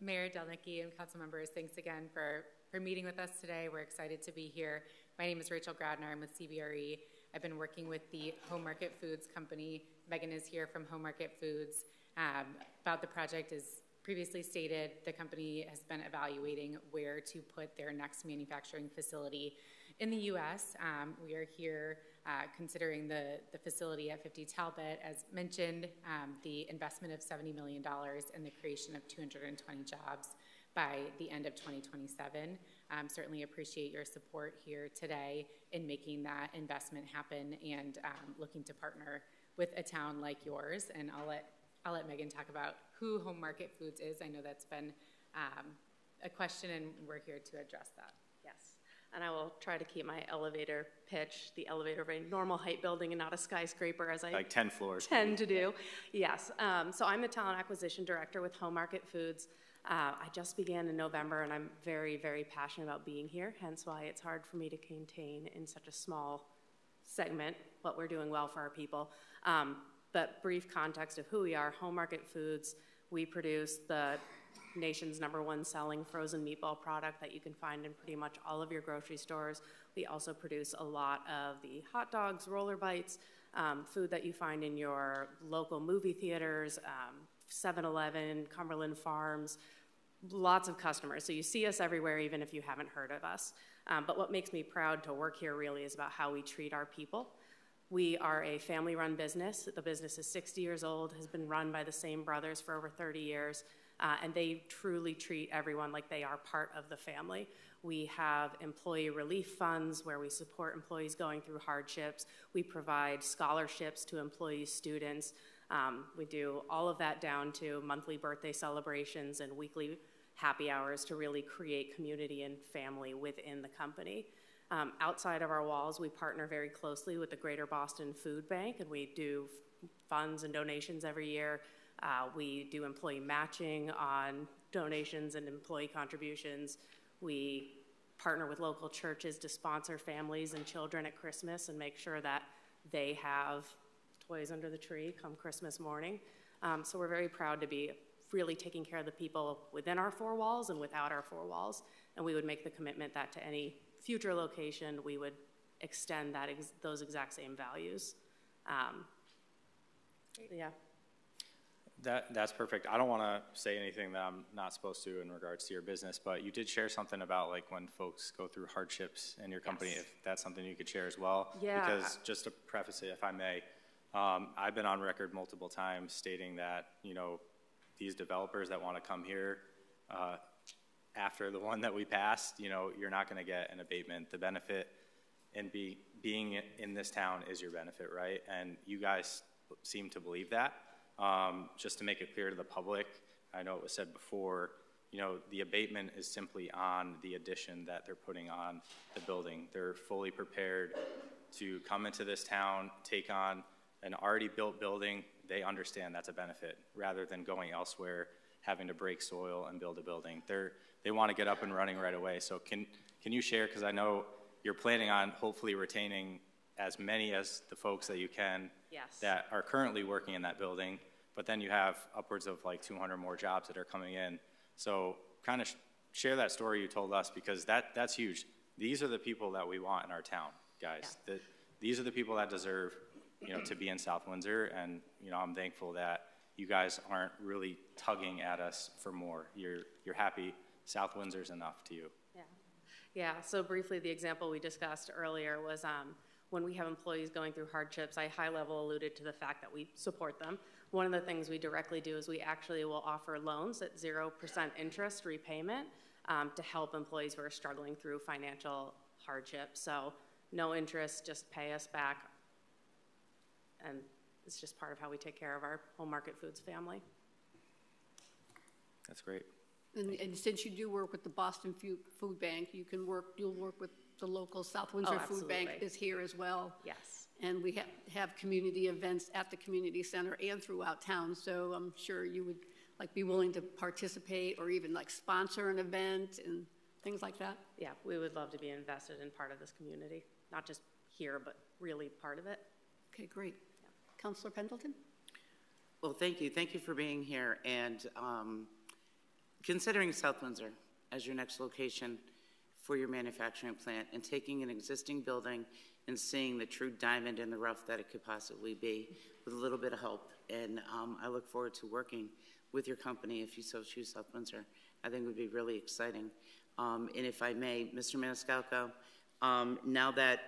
Mayor Delnicki and council members, thanks again for, for meeting with us today. We're excited to be here. My name is Rachel Gradner. I'm with CBRE. I've been working with the Home Market Foods Company. Megan is here from Home Market Foods. Um, about the project as previously stated, the company has been evaluating where to put their next manufacturing facility in the U.S. Um, we are here uh, considering the, the facility at 50 Talbot. As mentioned, um, the investment of $70 million and the creation of 220 jobs by the end of 2027. Um, certainly appreciate your support here today in making that investment happen and um, looking to partner with a town like yours. And I'll let I'll let Megan talk about who Home Market Foods is. I know that's been um, a question, and we're here to address that. And I will try to keep my elevator pitch, the elevator of a normal height building and not a skyscraper, as I like 10 floors tend to do. Yes, um, so I'm the talent acquisition director with Home Market Foods. Uh, I just began in November, and I'm very, very passionate about being here. Hence, why it's hard for me to contain in such a small segment what we're doing well for our people. Um, but brief context of who we are Home Market Foods, we produce the nation's number one selling frozen meatball product that you can find in pretty much all of your grocery stores. We also produce a lot of the hot dogs, roller bites, um, food that you find in your local movie theaters, um, 7 Eleven, Cumberland Farms, lots of customers. So you see us everywhere, even if you haven't heard of us. Um, but what makes me proud to work here really is about how we treat our people. We are a family run business. The business is 60 years old, has been run by the same brothers for over 30 years. Uh, and they truly treat everyone like they are part of the family. We have employee relief funds where we support employees going through hardships. We provide scholarships to employee students. Um, we do all of that down to monthly birthday celebrations and weekly happy hours to really create community and family within the company. Um, outside of our walls, we partner very closely with the Greater Boston Food Bank, and we do funds and donations every year. Uh, we do employee matching on donations and employee contributions. We partner with local churches to sponsor families and children at Christmas and make sure that they have toys under the tree come Christmas morning. Um, so we're very proud to be really taking care of the people within our four walls and without our four walls. And we would make the commitment that to any future location, we would extend that ex- those exact same values. Um, yeah. That, that's perfect. I don't want to say anything that I'm not supposed to in regards to your business, but you did share something about like when folks go through hardships in your company, Yes. if that's something you could share as well. Yeah. Because just to preface it, if I may, um, I've been on record multiple times stating that, you know, these developers that want to come here, uh, after the one that we passed, you know, you're not going to get an abatement. The benefit in be, being in this town is your benefit, right? And you guys seem to believe that. Um, just to make it clear to the public, I know it was said before, you know, the abatement is simply on the addition that they're putting on the building. They're fully prepared to come into this town, take on an already built building. They understand that's a benefit rather than going elsewhere, having to break soil and build a building. They're, they want to get up and running right away. So can, can you share, because I know you're planning on hopefully retaining as many as the folks that you can Yes. that are currently working in that building, but then you have upwards of like 200 more jobs that are coming in. So kind of sh- share that story you told us because that, that's huge. These are the people that we want in our town, guys. The, these are the people that deserve, you know, to be in South Windsor, and you know, I'm thankful that you guys aren't really tugging at us for more. You're, you're happy South Windsor's enough to you. Yeah. Yeah, so briefly, the example we discussed earlier was um, when we have employees going through hardships, I high level alluded to the fact that we support them. One of the things we directly do is we actually will offer loans at 0% interest repayment um, to help employees who are struggling through financial hardship. So, no interest, just pay us back. And it's just part of how we take care of our home market foods family. That's great. And, and since you do work with the Boston Fu- Food Bank, you can work, you'll work with the local South Windsor Food Bank is here as well. Yes. And we have, have community events at the community center and throughout town, so I'm sure you would like be willing to participate or even like sponsor an event and things like that. Yeah, we would love to be invested in part of this community, not just here, but really part of it. Okay, great. Councilor Pendleton? Well, thank you. Thank you for being here and um, considering South Windsor as your next location for your manufacturing plant and taking an existing building and seeing the true diamond in the rough that it could possibly be with a little bit of help. And um, I look forward to working with your company if you so choose South Windsor. I think it would be really exciting. Um, and if I may, Mr. Maniscalco, um, now that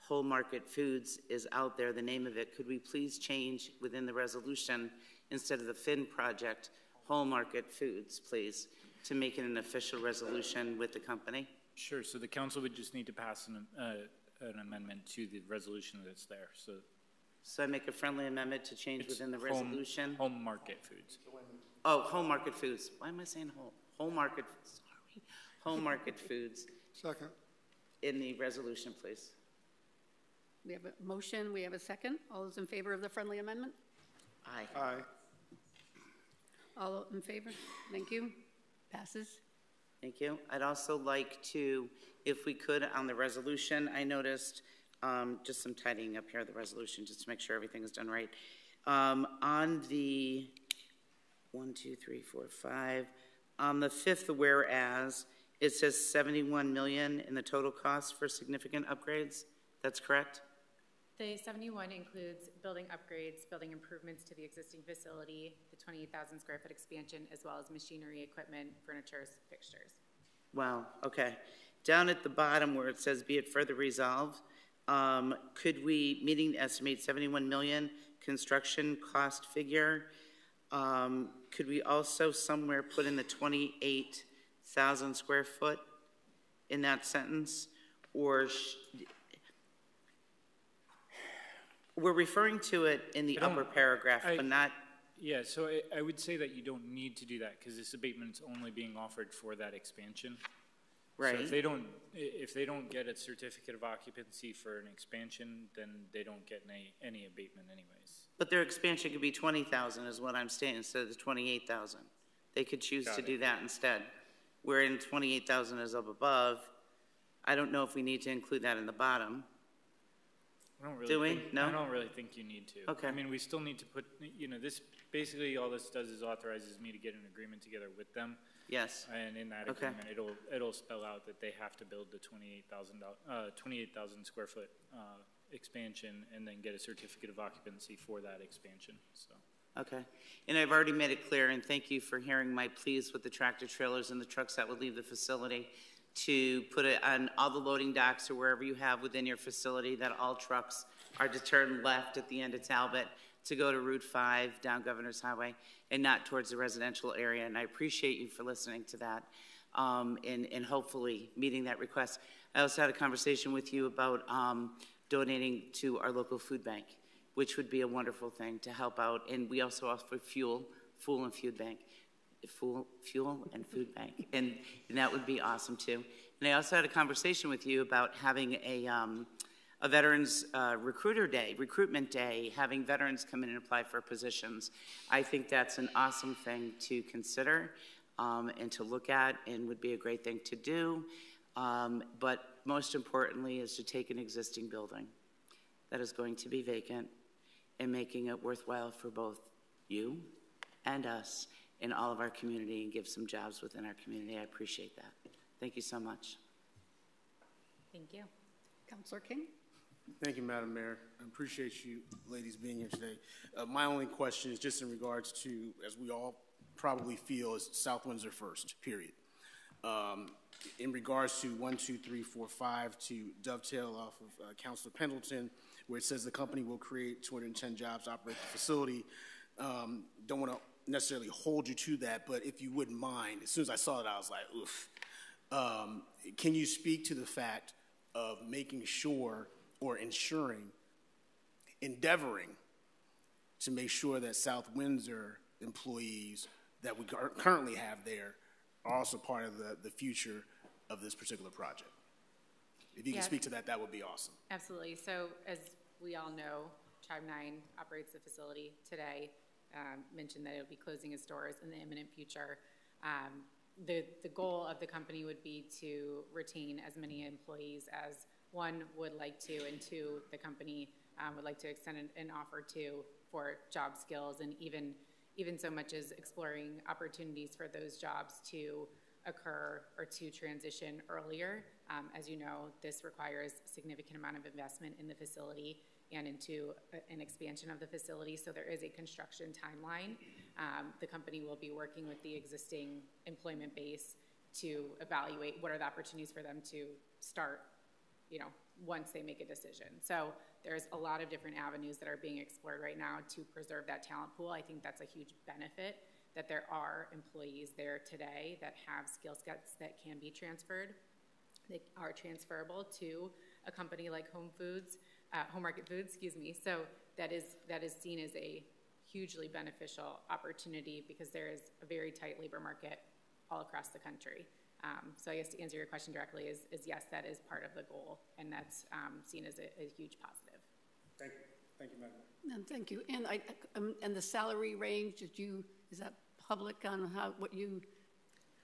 Whole Market Foods is out there, the name of it, could we please change within the resolution, instead of the Finn project, Whole Market Foods, please, to make it an official resolution with the company? Sure, so the council would just need to pass an, uh, an amendment to the resolution that's there, so. So I make a friendly amendment to change it's within the home- resolution? Home market foods. Oh, home Market Foods. Why am I saying home? Whole Market, sorry. Home Market Foods Second. in the resolution, please. We have a motion, we have a second. All those in favor of the friendly amendment? Aye. Aye. All in favor? Thank you. Passes. Thank you. I'd also like to, if we could, on the resolution, I noticed um, just some tidying up here of the resolution, just to make sure everything is done right. Um, On the, one, two, three, four, five, on the fifth whereas, it says 71 million in the total cost for significant upgrades. That's correct? The 71 includes building upgrades, building improvements to the existing facility, the 28,000 square foot expansion, as well as machinery, equipment, furnitures, fixtures. Wow, okay. Down at the bottom where it says, "Be it further resolved," um, could we, meeting estimate 71 million construction cost figure? Um, Could we also somewhere put in the 28,000 square foot in that sentence? Or we're referring to it in the upper paragraph, I- but not, Yeah, so I, I would say that you don't need to do that because this abatement's only being offered for that expansion. So Right. if they don't, if they don't get a certificate of occupancy for an expansion, then they don't get any, any abatement anyways. but their expansion could be 20,000 is what I'm saying, instead of the 28,000. They could choose to Got do that instead. Wherein 28,000 is up above, I don't know if we need to include that in the bottom. I don't really Do we? think- No? I don't really think you need to. Okay. I mean, we still need to put, you know, this, basically all this does is authorizes me to get an agreement together with them. Yes. And in that Okay. agreement, it'll, it'll spell out that they have to build the twenty-eight thousand, uh, twenty-eight thousand square foot, uh, expansion and then get a certificate of occupancy for that expansion, so. Okay. And I've already made it clear, and thank you for hearing my pleas with the tractor trailers and the trucks that would leave the facility, to put it on all the loading docks or wherever you have within your facility, that all trucks are to turn left at the end of Talbot to go to Route 5 down Governor's Highway and not towards the residential area. And I appreciate you for listening to that um, and, and hopefully meeting that request. I also had a conversation with you about um, donating to our local food bank which would be a wonderful thing to help out. And we also offer fuel, fuel and food bank, fuel, fuel and food bank, and, and that would be awesome too. And I also had a conversation with you about having a, um, a veterans uh, recruiter day, recruitment day, having veterans come in and apply for positions. I think that's an awesome thing to consider um, and to look at, and would be a great thing to do. Um, but most importantly, is to take an existing building that is going to be vacant and making it worthwhile for both you and us in all of our community and give some jobs within our community. I appreciate that. Thank you so much. Thank you. Counselor King? Thank you, Madam Mayor. I appreciate you ladies being here today. Uh, my only question is just in regards to, as we all probably feel, is South Windsor first, period. Um, in regards to one, two, three, four, five, to dovetail off of uh, Councilor Pendleton, where it says the company will create 210 jobs, operate the facility. Um, don't want to necessarily hold you to that, but if you wouldn't mind, as soon as I saw it, I was like, oof. Um, can you speak to the fact of making sure or ensuring, endeavoring to make sure that South Windsor employees that we currently have there are also part of the, the future of this particular project? If you can speak to that, that would be awesome. Absolutely. So as we all know, Tribe Nine operates the facility today. Um, mentioned that it'll be closing its doors in the imminent future. Um, the, the goal of the company would be to retain as many employees as one would like to, and two, the company um, would like to extend an, an offer to for job skills and even even so much as exploring opportunities for those jobs to occur or to transition earlier. Um, as you know, this requires a significant amount of investment in the facility and into an expansion of the facility, so there is a construction timeline. Um, the company will be working with the existing employment base to evaluate what are the opportunities for them to start you know, once they make a decision. So there's a lot of different avenues that are being explored right now to preserve that talent pool. I think that's a huge benefit that there are employees there today that have skill sets that can be transferred. They are transferable to a company like Home Foods, uh, Home Market food, excuse me. So that is that is seen as a hugely beneficial opportunity because there is a very tight labor market all across the country. Um, so I guess to answer your question directly is, is yes, that is part of the goal, and that's um, seen as a, a huge positive. Thank you. Thank you, Madam And thank you. And I, um, and the salary range, did you, is that public on how, what you,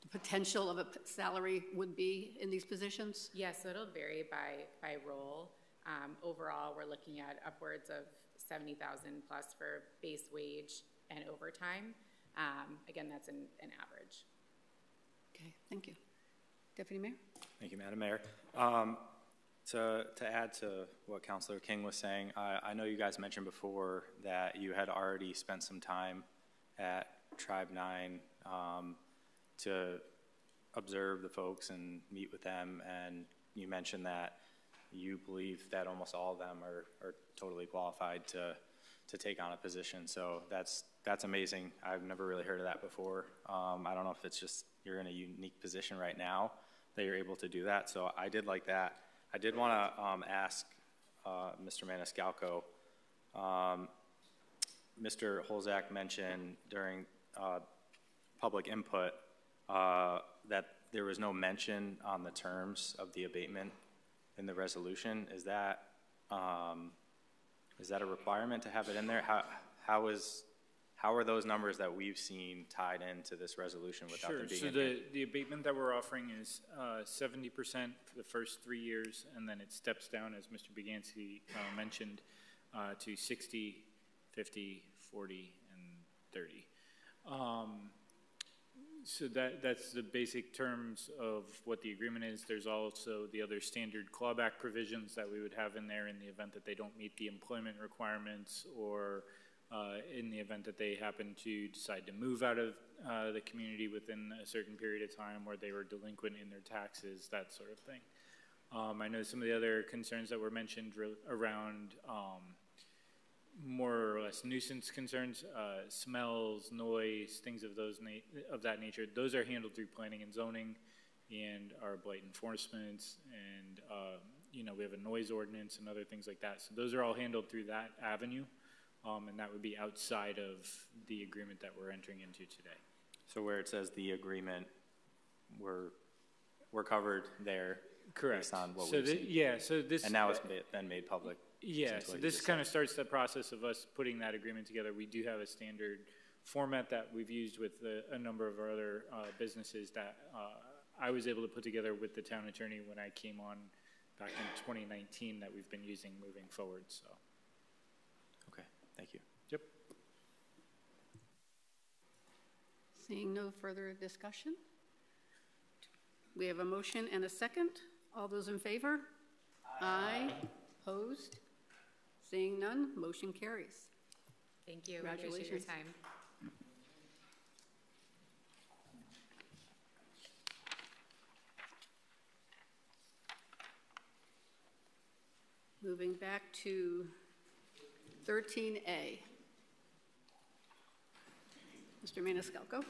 the potential of a salary would be in these positions? Yes, so it'll vary by, by role. Um, overall, we're looking at upwards of 70,000 plus for base wage and overtime. Um, again, that's an, an average. Okay, thank you. Deputy Mayor? Thank you, Madam Mayor. Um, to, to add to what Councilor King was saying, I, I know you guys mentioned before that you had already spent some time at Tribe Nine um, to observe the folks and meet with them, and you mentioned that you believe that almost all of them are, are totally qualified to, to take on a position. So that's that's amazing. I've never really heard of that before. Um, I don't know if it's just you're in a unique position right now that you're able to do that. So I did like that. I did want to um, ask uh, Mr. Maniscalco. Um, Mr. Holzak mentioned during uh, public input uh, that there was no mention on the terms of the abatement in the resolution. Is that um, is that a requirement to have it in there? How how is how are those numbers that we've seen tied into this resolution without Sure, them being so in the, the abatement that we're offering is uh, seventy percent for the first three years, and then it steps down, as Mr. Begansky uh, mentioned, uh, to 60, 50, 40, and thirty. Um, So that, that's the basic terms of what the agreement is. There's also the other standard clawback provisions that we would have in there in the event that they don't meet the employment requirements or uh, in the event that they happen to decide to move out of uh, the community within a certain period of time where they were delinquent in their taxes, that sort of thing. Um, I know some of the other concerns that were mentioned around um, more or less nuisance concerns, uh, smells, noise, things of those na- of that nature. Those are handled through planning and zoning, and our blight enforcement, and uh, you know we have a noise ordinance and other things like that. So those are all handled through that avenue, um, and that would be outside of the agreement that we're entering into today. So where it says the agreement, we're, we're covered there. Correct. Based on what So we've the- seen. yeah, so this- And now it's been made public. Yeah, so this kind of starts the process of us putting that agreement together. We do have a standard format that we've used with a, a number of our other uh, businesses that uh, I was able to put together with the town attorney when I came on back in 2019 that we've been using moving forward, so. Okay, thank you. Yep. Seeing no further discussion? We have a motion and a second. All those in favor? Aye. Opposed? Seeing none, motion carries. Thank you. Congratulations. appreciate your time. Moving back to 13A. Mr. Maniscalco?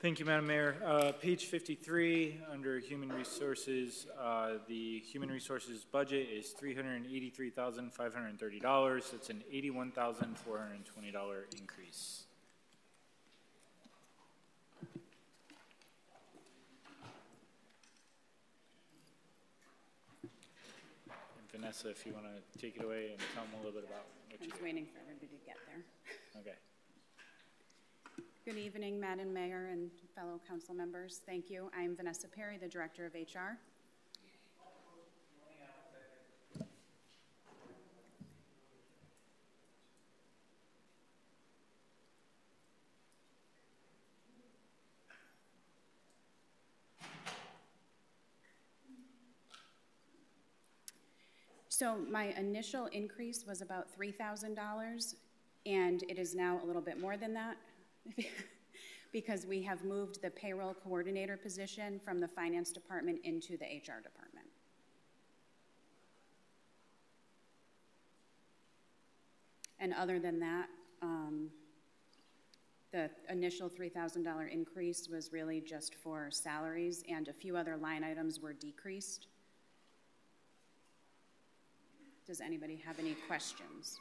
Thank you, Madam Mayor. Uh, Page 53, under Human Resources, uh, the Human Resources budget is $383,530. That's an $81,420 increase. And Vanessa, if you want to take it away and tell them a little bit about what I'm you just waiting for everybody to get there. Okay. Good evening, Madam Mayor and fellow council members. Thank you. I'm Vanessa Perry, the Director of HR. So my initial increase was about $3,000, and it is now a little bit more than that because we have moved the payroll coordinator position from the finance department into the HR department. And other than that, um, the initial $3,000 increase was really just for salaries, and a few other line items were decreased. Does anybody have any questions?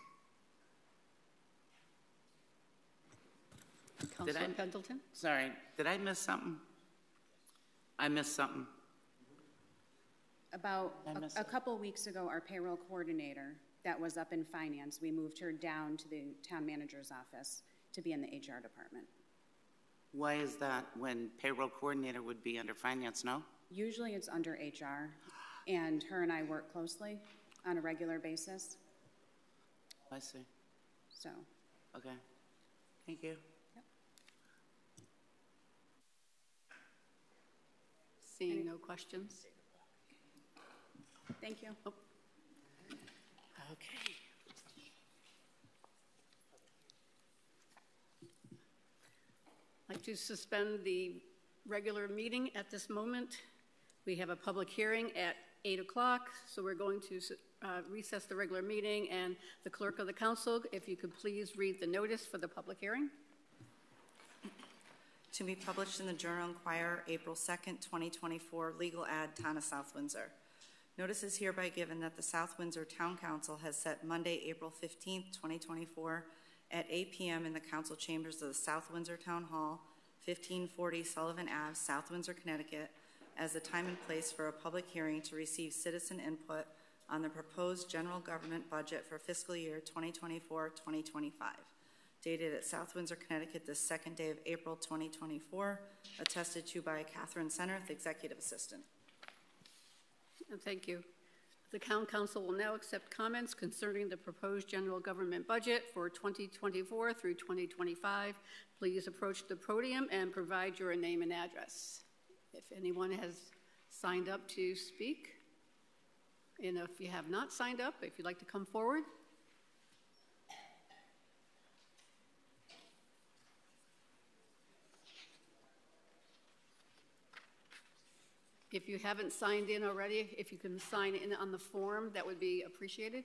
Counselor I- Pendleton? Sorry, did I miss something? I missed something. About a, a couple weeks ago, our payroll coordinator that was up in finance, we moved her down to the town manager's office to be in the HR department. Why is that when payroll coordinator would be under finance, no? Usually it's under HR, and her and I work closely on a regular basis, I see. so. Okay. Thank you. Seeing no questions? Thank you. Okay. I'd like to suspend the regular meeting at this moment. We have a public hearing at 8 o'clock, so we're going to uh, recess the regular meeting, and the clerk of the council, if you could please read the notice for the public hearing. To be published in the Journal Enquirer, April 2nd, 2024, legal ad, Town of South Windsor. Notice is hereby given that the South Windsor Town Council has set Monday, April 15th, 2024, at 8 p.m. in the council chambers of the South Windsor Town Hall, 1540 Sullivan Ave, South Windsor, Connecticut, as the time and place for a public hearing to receive citizen input on the proposed general government budget for fiscal year 2024-2025, dated at South Windsor, Connecticut, the second day of April 2024, attested to by Catherine Sennerth, Executive Assistant. Thank you. The Town Council will now accept comments concerning the proposed general government budget for 2024 through 2025. Please approach the podium and provide your name and address. If anyone has signed up to speak, and if you have not signed up, if you'd like to come forward. If you haven't signed in already, if you can sign in on the form, that would be appreciated.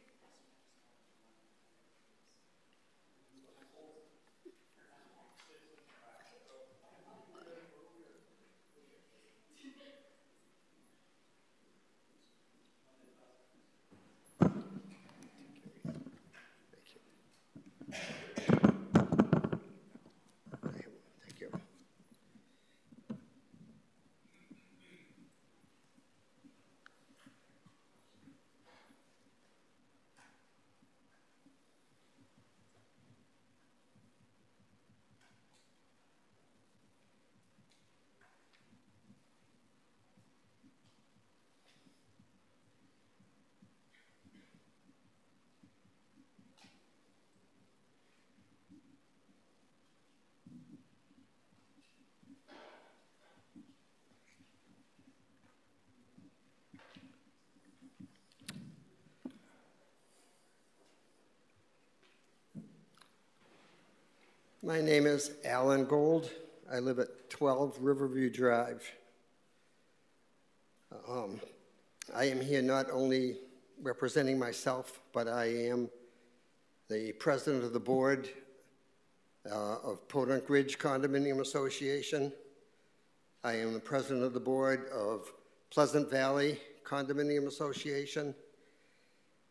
My name is Alan Gold. I live at 12 Riverview Drive. Um, I am here not only representing myself, but I am the president of the board uh, of Podunk Ridge Condominium Association. I am the president of the board of Pleasant Valley Condominium Association.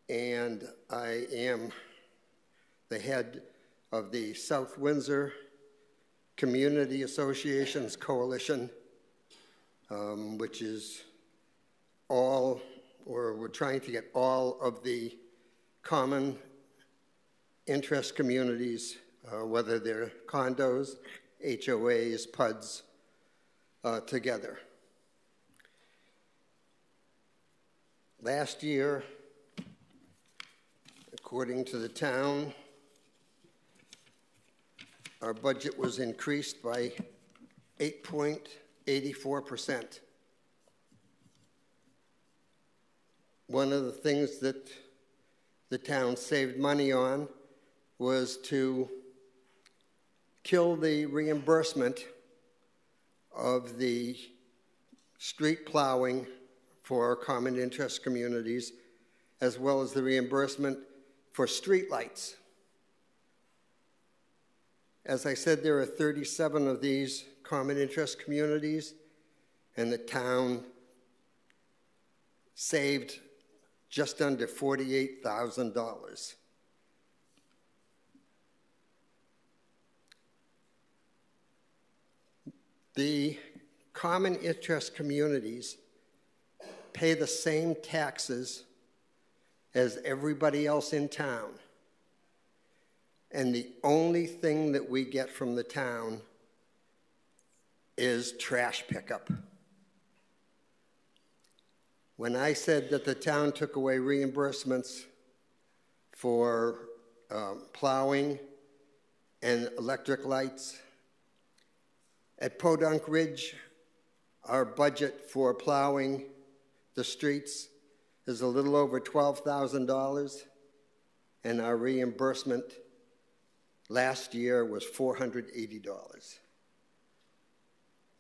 And I am the head of the South Windsor Community Associations Coalition, um, which is all, or we're trying to get all of the common interest communities, uh, whether they're condos, HOAs, PUDs, uh, together. Last year, according to the town, our budget was increased by 8.84%. One of the things that the town saved money on was to kill the reimbursement of the street plowing for our common interest communities, as well as the reimbursement for street lights. As I said, there are 37 of these common interest communities, and the town saved just under $48,000. The common interest communities pay the same taxes as everybody else in town and the only thing that we get from the town is trash pickup. When I said that the town took away reimbursements for um, plowing and electric lights, at Podunk Ridge, our budget for plowing the streets is a little over $12,000, and our reimbursement last year was $480.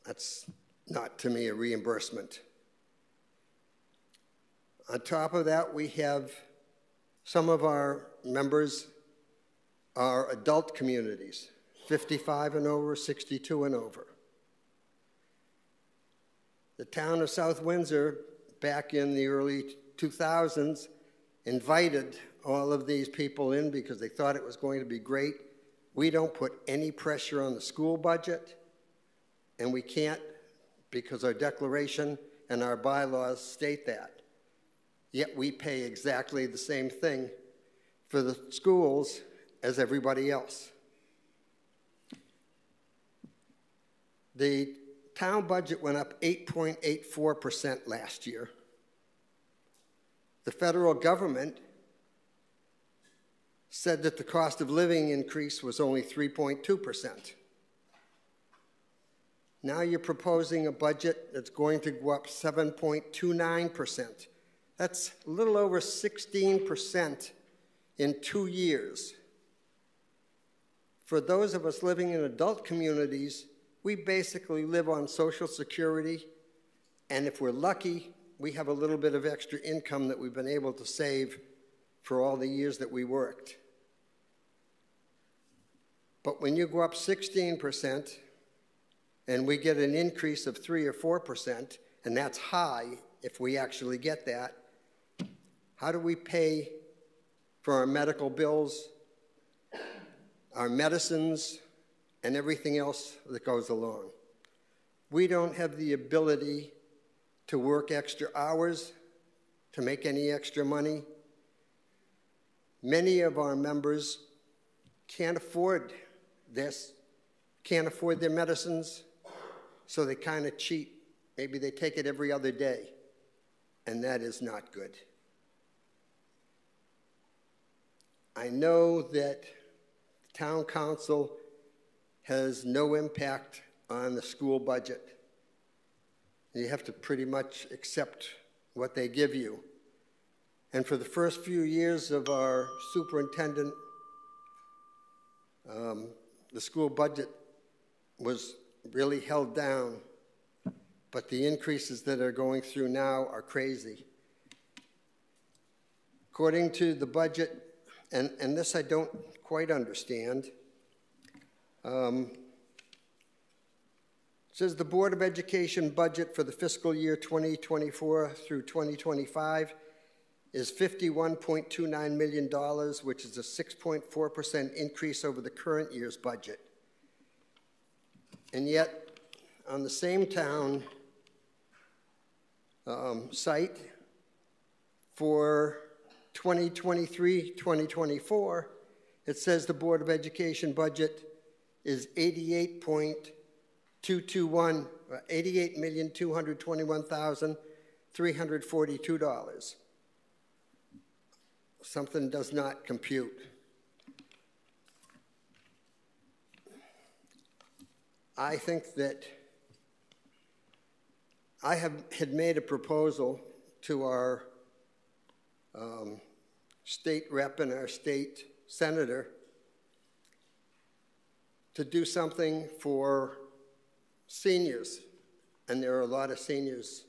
That's not to me a reimbursement. On top of that, we have some of our members are adult communities, 55 and over, 62 and over. The town of South Windsor, back in the early 2000s, invited all of these people in because they thought it was going to be great. We don't put any pressure on the school budget, and we can't because our declaration and our bylaws state that. Yet we pay exactly the same thing for the schools as everybody else. The town budget went up 8.84% last year. The federal government said that the cost of living increase was only 3.2%. Now you're proposing a budget that's going to go up 7.29%. That's a little over 16% in two years. For those of us living in adult communities, we basically live on Social Security, and if we're lucky, we have a little bit of extra income that we've been able to save for all the years that we worked. But when you go up 16% and we get an increase of 3 or 4%, and that's high if we actually get that, how do we pay for our medical bills, our medicines, and everything else that goes along? We don't have the ability to work extra hours to make any extra money. Many of our members can't afford this, can't afford their medicines, so they kind of cheat. Maybe they take it every other day, and that is not good. I know that the town council has no impact on the school budget. You have to pretty much accept what they give you. And for the first few years of our superintendent, um, the school budget was really held down, but the increases that are going through now are crazy. According to the budget, and, and this I don't quite understand, um, says the Board of Education budget for the fiscal year 2024 through 2025 is $51.29 million, which is a 6.4% increase over the current year's budget. And yet, on the same town um, site for 2023 2024, it says the Board of Education budget is 88.221, uh, $88,221,342 something does not compute. I think that I have, had made a proposal to our um, state rep and our state senator to do something for seniors, and there are a lot of seniors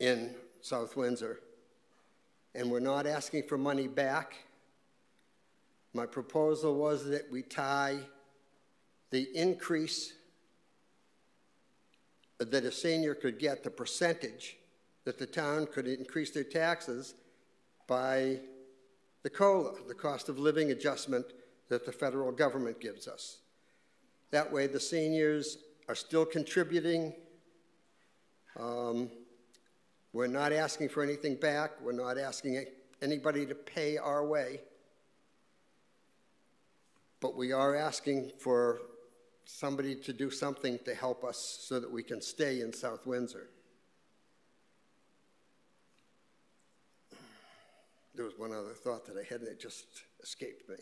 in South Windsor and we're not asking for money back. My proposal was that we tie the increase that a senior could get, the percentage that the town could increase their taxes by the COLA, the cost of living adjustment that the federal government gives us. That way, the seniors are still contributing. Um, we're not asking for anything back. We're not asking anybody to pay our way. But we are asking for somebody to do something to help us so that we can stay in South Windsor. There was one other thought that I had and it just escaped me.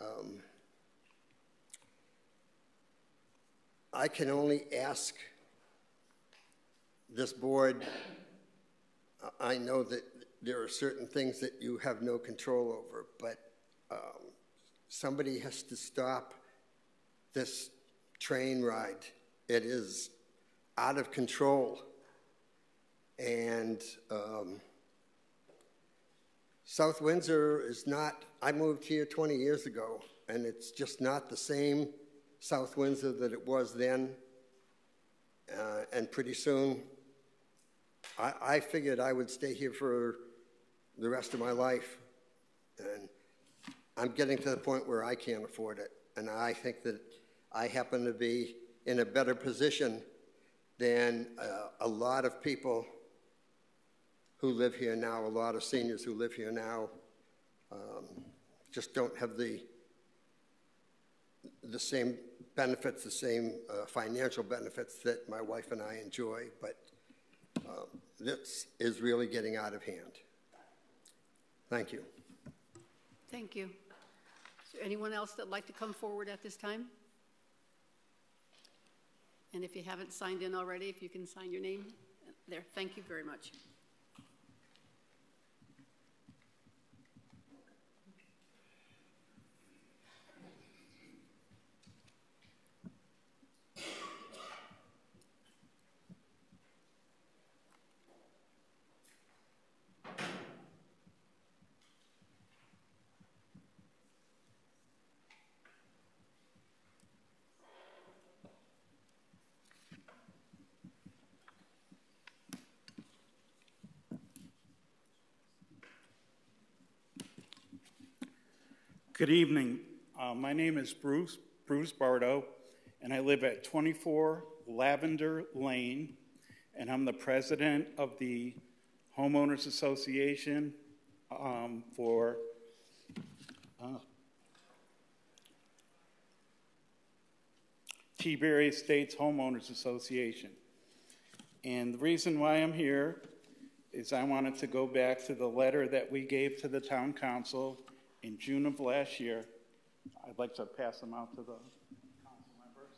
Um, I can only ask this board, I know that there are certain things that you have no control over, but um, somebody has to stop this train ride. It is out of control. And um, South Windsor is not, I moved here 20 years ago, and it's just not the same South Windsor that it was then. Uh, and pretty soon, I, I figured I would stay here for the rest of my life. And I'm getting to the point where I can't afford it. And I think that I happen to be in a better position than uh, a lot of people who live here now, a lot of seniors who live here now, um, just don't have the the same benefits, the same uh, financial benefits that my wife and I enjoy. But um, this is really getting out of hand. Thank you. Thank you. Is there anyone else that'd like to come forward at this time? And if you haven't signed in already, if you can sign your name uh, there. Thank you very much. Good evening. Uh, my name is Bruce, Bruce Bardo, and I live at 24 Lavender Lane, and I'm the president of the Homeowners Association um, for uh, T-Berry Estates Homeowners Association. And the reason why I'm here is I wanted to go back to the letter that we gave to the town council in June of last year. I'd like to pass them out to the council members.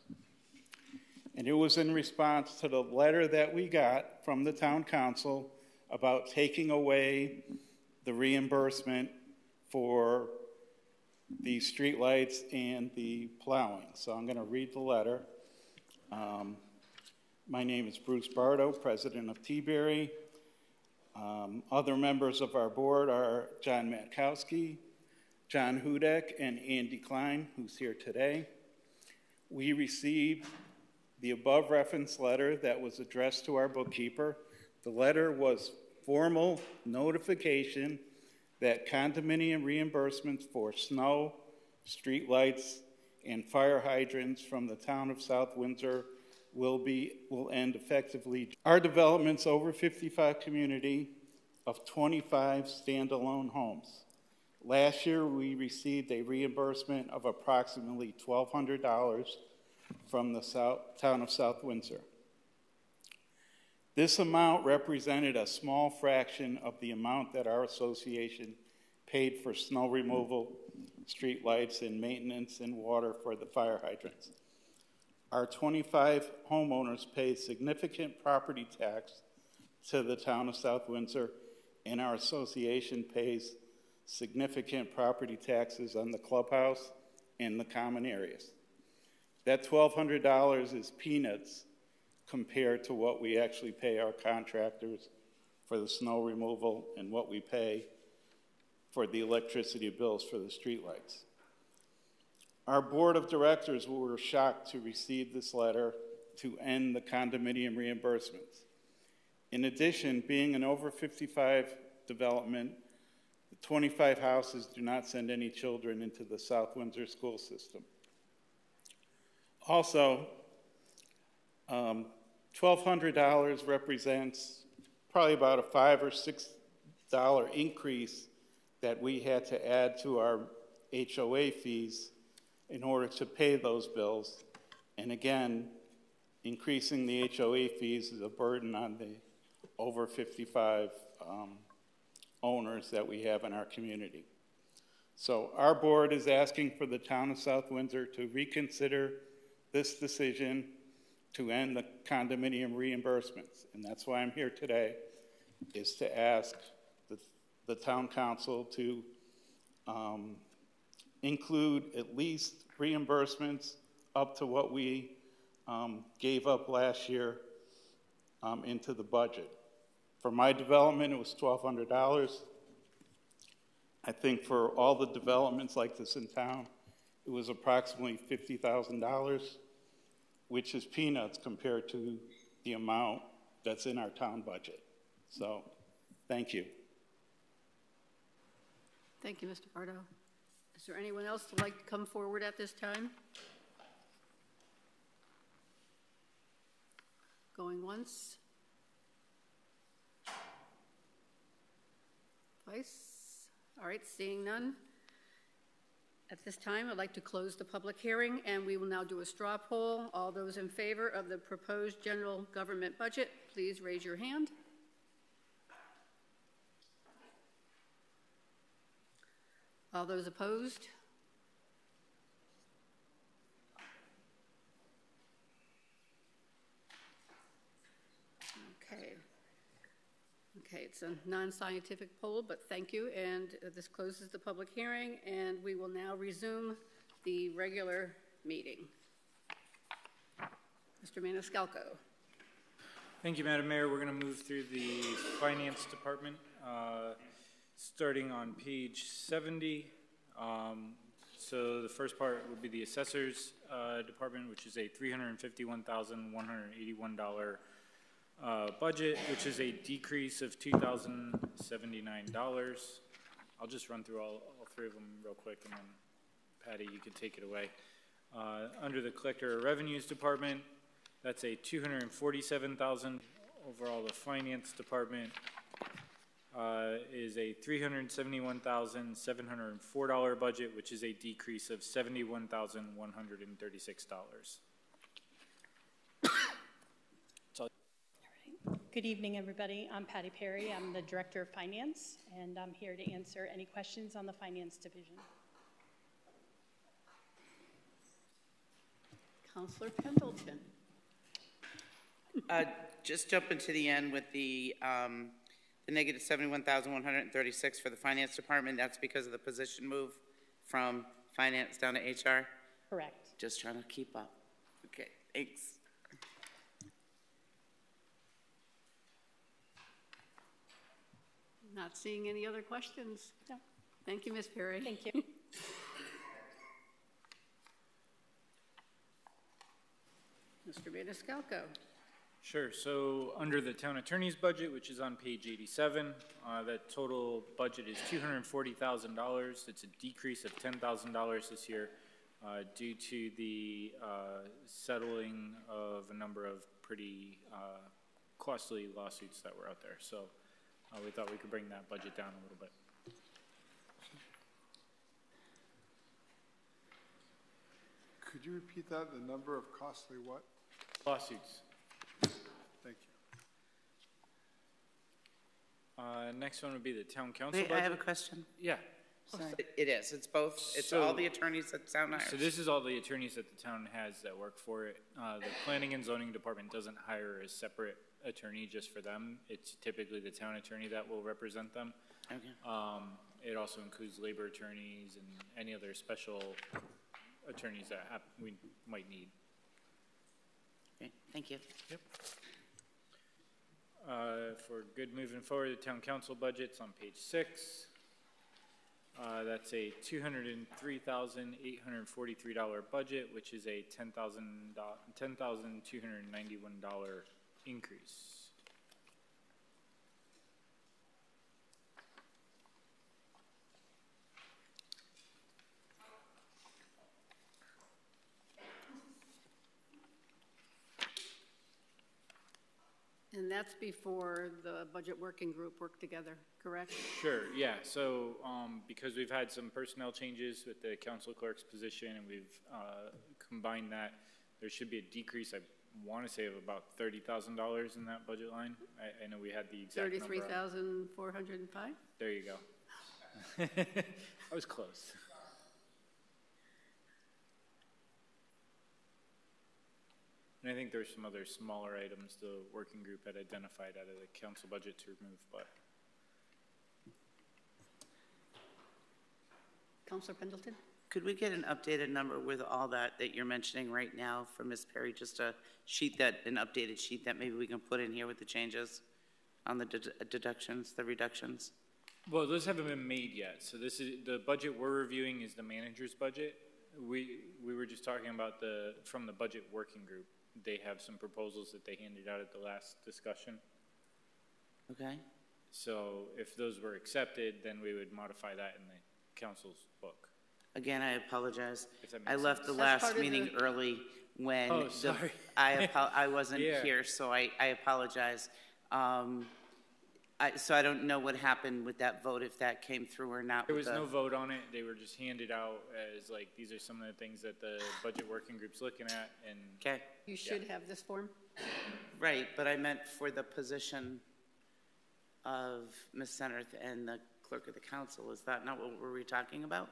And it was in response to the letter that we got from the town council about taking away the reimbursement for the streetlights and the plowing. So I'm going to read the letter. Um, my name is Bruce Bardo, president of T-Berry. Um, other members of our board are John Matkowski, John Hudek and Andy Klein, who's here today. We received the above reference letter that was addressed to our bookkeeper. The letter was formal notification that condominium reimbursements for snow, street lights, and fire hydrants from the town of South Windsor will be will end effectively. Our development's over 55 community of 25 standalone homes. Last year, we received a reimbursement of approximately $1,200 from the South, town of South Windsor. This amount represented a small fraction of the amount that our association paid for snow removal, street lights, and maintenance and water for the fire hydrants. Our 25 homeowners pay significant property tax to the town of South Windsor, and our association pays significant property taxes on the clubhouse and the common areas. That $1,200 is peanuts compared to what we actually pay our contractors for the snow removal and what we pay for the electricity bills for the streetlights. Our board of directors were shocked to receive this letter to end the condominium reimbursements. In addition, being an over 55 development 25 houses do not send any children into the South Windsor school system. Also, um, $1,200 represents probably about a five or six dollar increase that we had to add to our HOA fees in order to pay those bills. And again, increasing the HOA fees is a burden on the over 55 um, owners that we have in our community. So our board is asking for the town of South Windsor to reconsider this decision to end the condominium reimbursements. And that's why I'm here today, is to ask the, the town council to um, include at least reimbursements up to what we um, gave up last year um, into the budget. For my development, it was twelve hundred dollars. I think for all the developments like this in town, it was approximately fifty thousand dollars, which is peanuts compared to the amount that's in our town budget. So, thank you. Thank you, Mr. Pardo. Is there anyone else who'd like to come forward at this time? Going once? All right, seeing none. At this time, I'd like to close the public hearing, and we will now do a straw poll. All those in favor of the proposed general government budget, please raise your hand. All those opposed? Okay. Okay, it's a non-scientific poll, but thank you. And this closes the public hearing, and we will now resume the regular meeting. Mr. Maniscalco. Thank you, Madam Mayor. We're going to move through the Finance Department, uh, starting on page 70. Um, so the first part would be the Assessors uh, Department, which is a $351,181 uh, budget, which is a decrease of $2,079. I'll just run through all, all three of them real quick, and then Patty, you can take it away. Uh, under the Collector Revenues Department, that's a 247,000 overall. The Finance Department uh, is a $371,704 budget, which is a decrease of $71,136. Good evening, everybody. I'm Patty Perry. I'm the Director of Finance, and I'm here to answer any questions on the Finance Division. Councillor Pendleton. Uh, just jumping to the end with the, um, the negative 71,136 for the Finance Department. That's because of the position move from Finance down to HR? Correct. Just trying to keep up. Okay, thanks. Not seeing any other questions? No. Thank you, Ms. Perry. Thank you. Mr. Maniscalco. Sure. So under the town attorney's budget, which is on page 87, uh, that total budget is $240,000. It's a decrease of $10,000 this year uh, due to the uh, settling of a number of pretty uh, costly lawsuits that were out there. So uh, we thought we could bring that budget down a little bit. Could you repeat that, the number of costly what? Lawsuits. Thank you. Uh, next one would be the town council Wait, budget. I have a question. Yeah. It- It is, it's both, it's So- all the attorneys that sound Irish. So this is all the attorneys that the town has that work for it. Uh, the planning and zoning department doesn't hire a separate attorney just for them. It's typically the town attorney that will represent them. Okay. Um, it also includes labor attorneys and any other special attorneys that we might need. Great, thank you. Yep. Uh, for good moving forward, the town council budget's on page six. Uh, that's a $203,843 budget, which is a $10,291 $10, increase. And that's before the budget working group worked together, correct? Sure, yeah, so, um, because we've had some personnel changes with the council clerk's position and we've, uh, combined that, there should be a decrease, I wanna say of about thirty thousand dollars in that budget line. I, I know we had the exact number. On- thousand four hundred and five? There you go. I was close. And I think there's some other smaller items the working group had identified out of the council budget to remove, but Counselor Pendleton? Could we get an updated number with all that that you're mentioning right now from Ms. Perry? Just a sheet that, an updated sheet that maybe we can put in here with the changes on the dedu- deductions, the reductions? Well, those haven't been made yet, so this is, the budget we're reviewing is the manager's budget. We, we were just talking about the, from the budget working group. They have some proposals that they handed out at the last discussion. Okay? So if those were accepted, then we would modify that in the council's book. Again, I apologize. If that I makes left the sense. That's last part of meeting the- early when Oh, the- sorry. I, apo- I wasn't Yeah. here, so I, I apologize. Um, I, so I don't know what happened with that vote, if that came through or not. There with was the- no vote on it. They were just handed out as like, these are some of the things that the budget working group's looking at and. Okay, You should have this form. right, but I meant for the position of Ms. Senath and the clerk of the council. Is that not what were we talking about?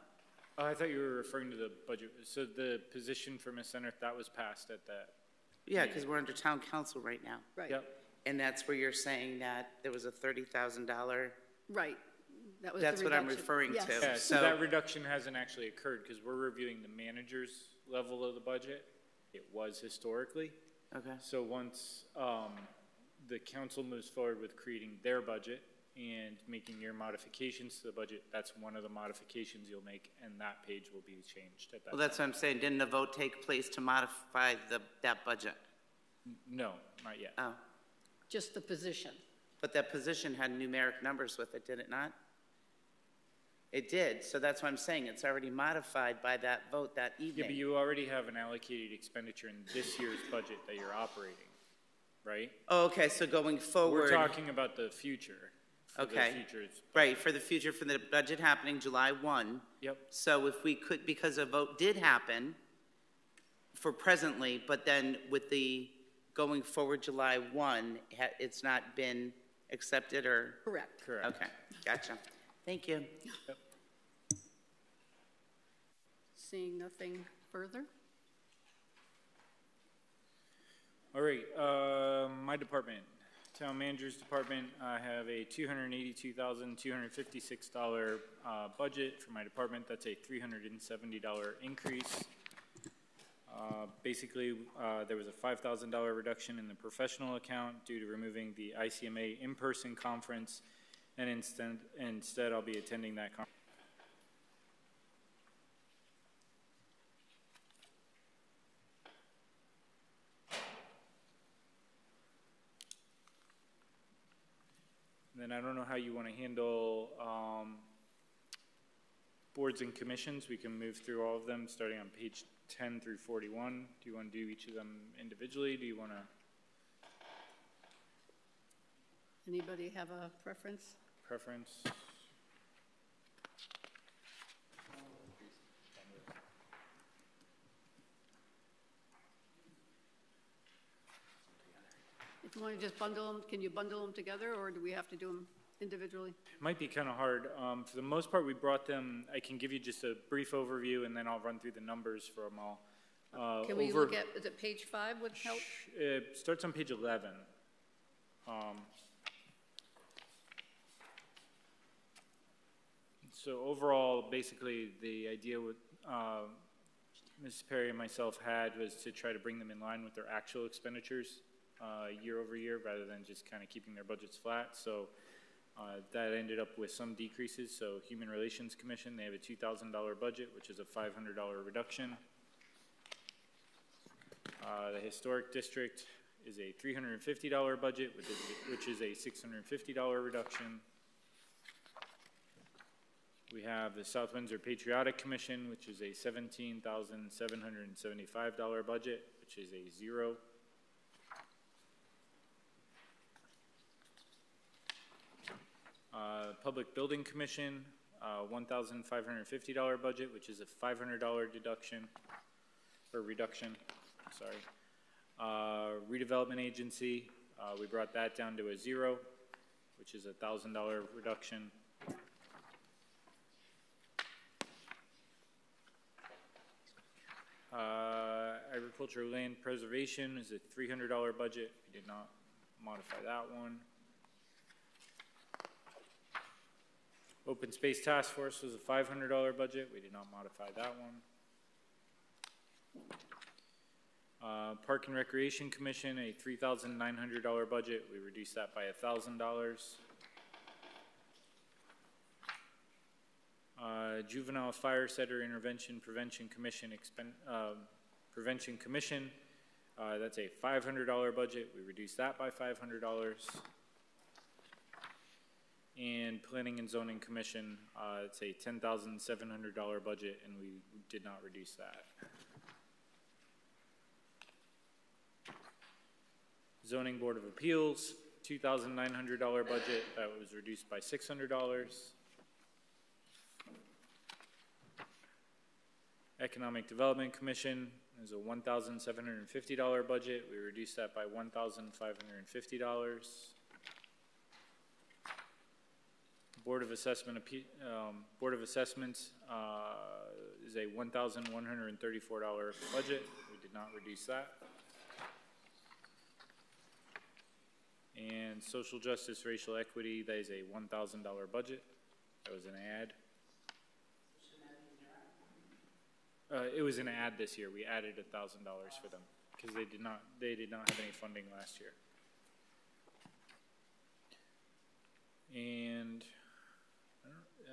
Oh, I thought you were referring to the budget. So the position for Ms. Center, that was passed at that. Yeah, because we're under town council right now. Right. Yep. And that's where you're saying that there was a thirty thousand dollar, Right. That was the That's what I'm referring Yes. to. Yeah, so So- that reduction hasn't actually occurred because we're reviewing the manager's level of the budget. It was historically. okay? So once, um, the council moves forward with creating their budget and making your modifications to the budget, that's one of the modifications you'll make, and that page will be changed at that. Well, that's what I'm saying. Didn't a vote take place to modify the, that budget? time. No, not yet. Oh, Just the position. but that position had numeric numbers with it, did it not? It did, so that's what I'm saying. It's already modified by that vote that Yeah, but evening. you already have an allocated expenditure in this year's budget that you're operating, right? Oh, okay, so going forward. We're forward, talking about the future. For the Okay. future's- right, for the future, for the budget happening July one. Yep. So if we could, because a vote did happen for presently, but then with the going forward July one, ha- it's not been accepted or? Correct. Correct. Okay, gotcha. Thank you. Seeing nothing further? All right, uh, my department, town manager's department, I have a two hundred and eighty-two thousand, two hundred and fifty-six dollar, uh, budget for my department. That's a three hundred and seventy dollar increase. Uh, basically, uh, there was a five thousand dollar reduction in the professional account due to removing the ICMA in-person conference. And instead, instead I'll be attending that conference. Then I don't know how you want to handle um, boards and commissions. We can move through all of them, starting on page 10 through 41. Do you want to do each of them individually? Do you want to? Anybody have a preference? Preference? You want to just bundle them, can you bundle them together, or do we have to do them individually? Might be kind of hard. Um, for the most part, we brought them, I can give you just a brief overview and then I'll run through the numbers for them all. Uh, Can we over- look at, is it page five would help? It starts on page 11. Um, So overall, basically, the idea with, uh, Mrs. Perry and myself had was to try to bring them in line with their actual expenditures uh, year over year, rather than just kind of keeping their budgets flat. So uh, that ended up with some decreases. So Human Relations Commission, they have a $2,000 budget, which is a $500 reduction. Uh, The Historic District is a $350 budget, which is, which is a $650 reduction. We have the South Windsor Patriotic Commission, which is a $17,775 budget, which is a zero. Uh, Public Building Commission, uh, $1,550 budget, which is a $500 deduction, or reduction, sorry. Uh, Redevelopment Agency, uh, we brought that down to a zero, which is a $1,000 reduction. Uh, agricultural land preservation is a three hundred dollar budget. We did not modify that one. Open Space Task Force was a five hundred dollar budget. We did not modify that one. Uh, Park and Recreation Commission, a three thousand nine hundred dollar budget, we reduced that by thousand dollars. Uh, Juvenile Fire Setter Intervention Prevention Commission um, Prevention Commission, uh, that's a five hundred dollar budget, we reduced that by five hundred dollars and Planning and Zoning Commission, uh, it's a ten thousand seven hundred dollar budget, and we did not reduce that. Zoning Board of Appeals, two thousand nine hundred dollar budget that was reduced by six hundred dollars. Economic Development Commission is a $1,750 budget. We reduced that by $1,550. Board of Assessment, um, Board of Assessments, uh, is a one thousand one hundred and thirty-four dollar budget, we did not reduce that. And social justice, racial equity, that is a one thousand dollar budget. That was an ad. Uh, it was an ad this year. We added a thousand dollars for them because they did not, they did not have any funding last year. And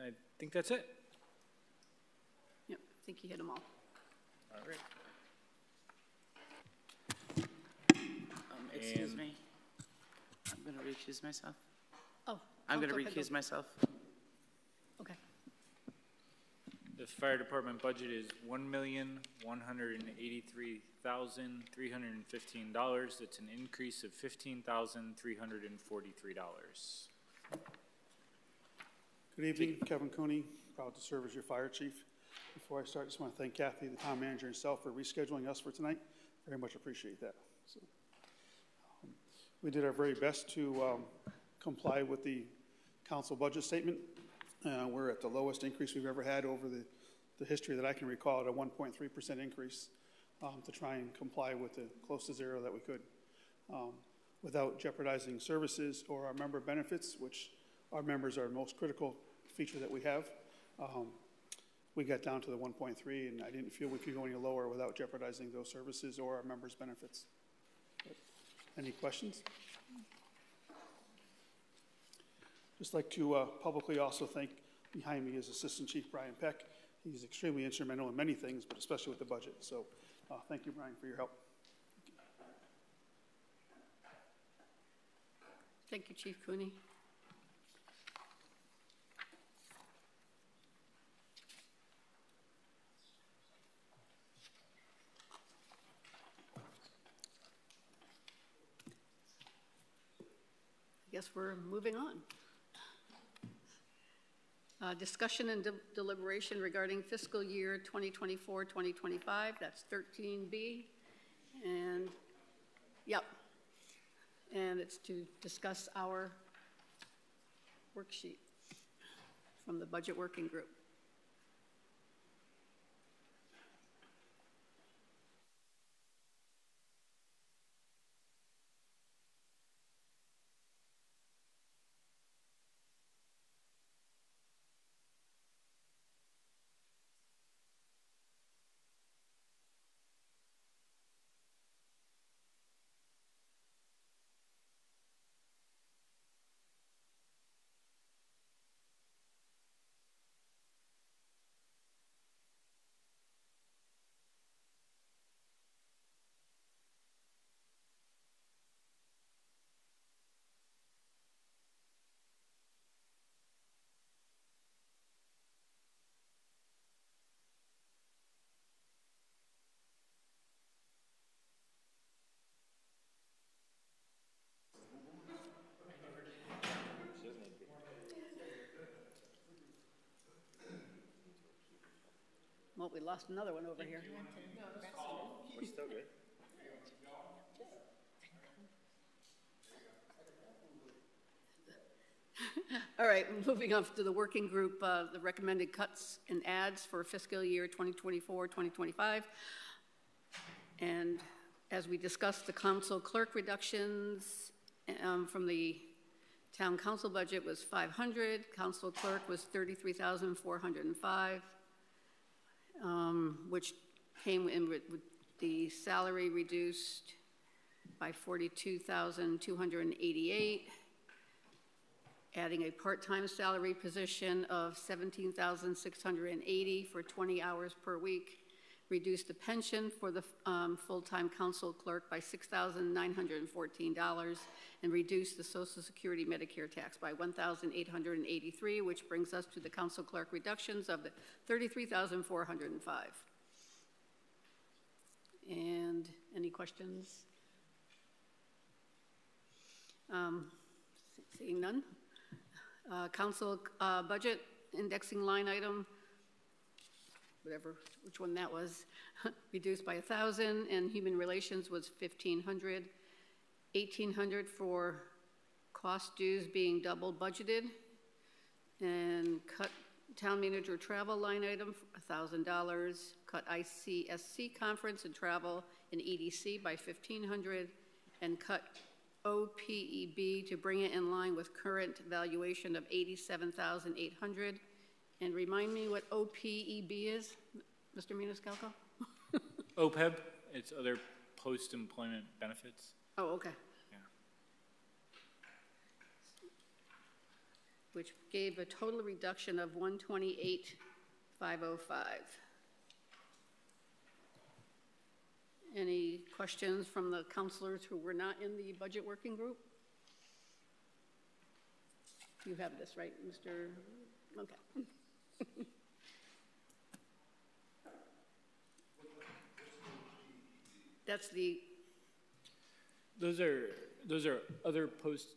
I think that's it. Yep, I think you hit them all. All right. Um, excuse and me. I'm going to recuse myself. Oh. I'm going to recuse myself. Okay. The fire department budget is $1,183,315. That's an increase of $15,343. Good evening, Kevin Cooney, proud to serve as your fire chief. Before I start, I just want to thank Kathy, the town manager herself, for rescheduling us for tonight. Very much appreciate that. So, um, We did our very best to um, comply with the council budget statement. Uh, We're at the lowest increase we've ever had over the, the history that I can recall at a 1.3% increase um, to try and comply with the close to zero that we could um, without jeopardizing services or our member benefits, which our members are most critical feature that we have. Um, we got down to the 1.3, and I didn't feel we could go any lower without jeopardizing those services or our members' benefits. But Any questions? Just like to uh, publicly also thank behind me is Assistant Chief Brian Peck. He's extremely instrumental in many things, but especially with the budget. So uh, thank you, Brian, for your help. Thank you, Chief Cooney. We're moving on. Uh, Discussion and de- deliberation regarding fiscal year 2024, 2025, that's 13B. And, yep. And it's to discuss our worksheet from the Budget Working Group. We lost another one over here. We're still good. All right, moving on to the working group, uh, the recommended cuts and ads for fiscal year 2024, 2025. And as we discussed, the council clerk reductions um, from the town council budget was 500, council clerk was 33,405, um, which came in with with the salary reduced by 42,288, adding a part-time salary position of 17,680 for 20 hours per week, reduce the pension for the um, full-time council clerk by $6,914, and reduce the Social Security Medicare tax by 1,883, which brings us to the council clerk reductions of the 33,405. And any questions? Um, Seeing none. Uh, Council uh, budget indexing line item, whatever, which one that was, reduced by a 1,000, and human relations was 1,500. 1,800 for cost dues being double budgeted, and cut town manager travel line item, $1,000, cut ICSC conference and travel in EDC by 1,500, and cut OPEB to bring it in line with current valuation of 87,800. And remind me what OPEB is, Mr. Maniscalco? OPEB, it's other post-employment benefits. Oh, okay. Yeah. Which gave a total reduction of 128,505. Any questions from the counselors who were not in the budget working group? You have this, right, Mr. Okay. That's the, Those are, those are other post,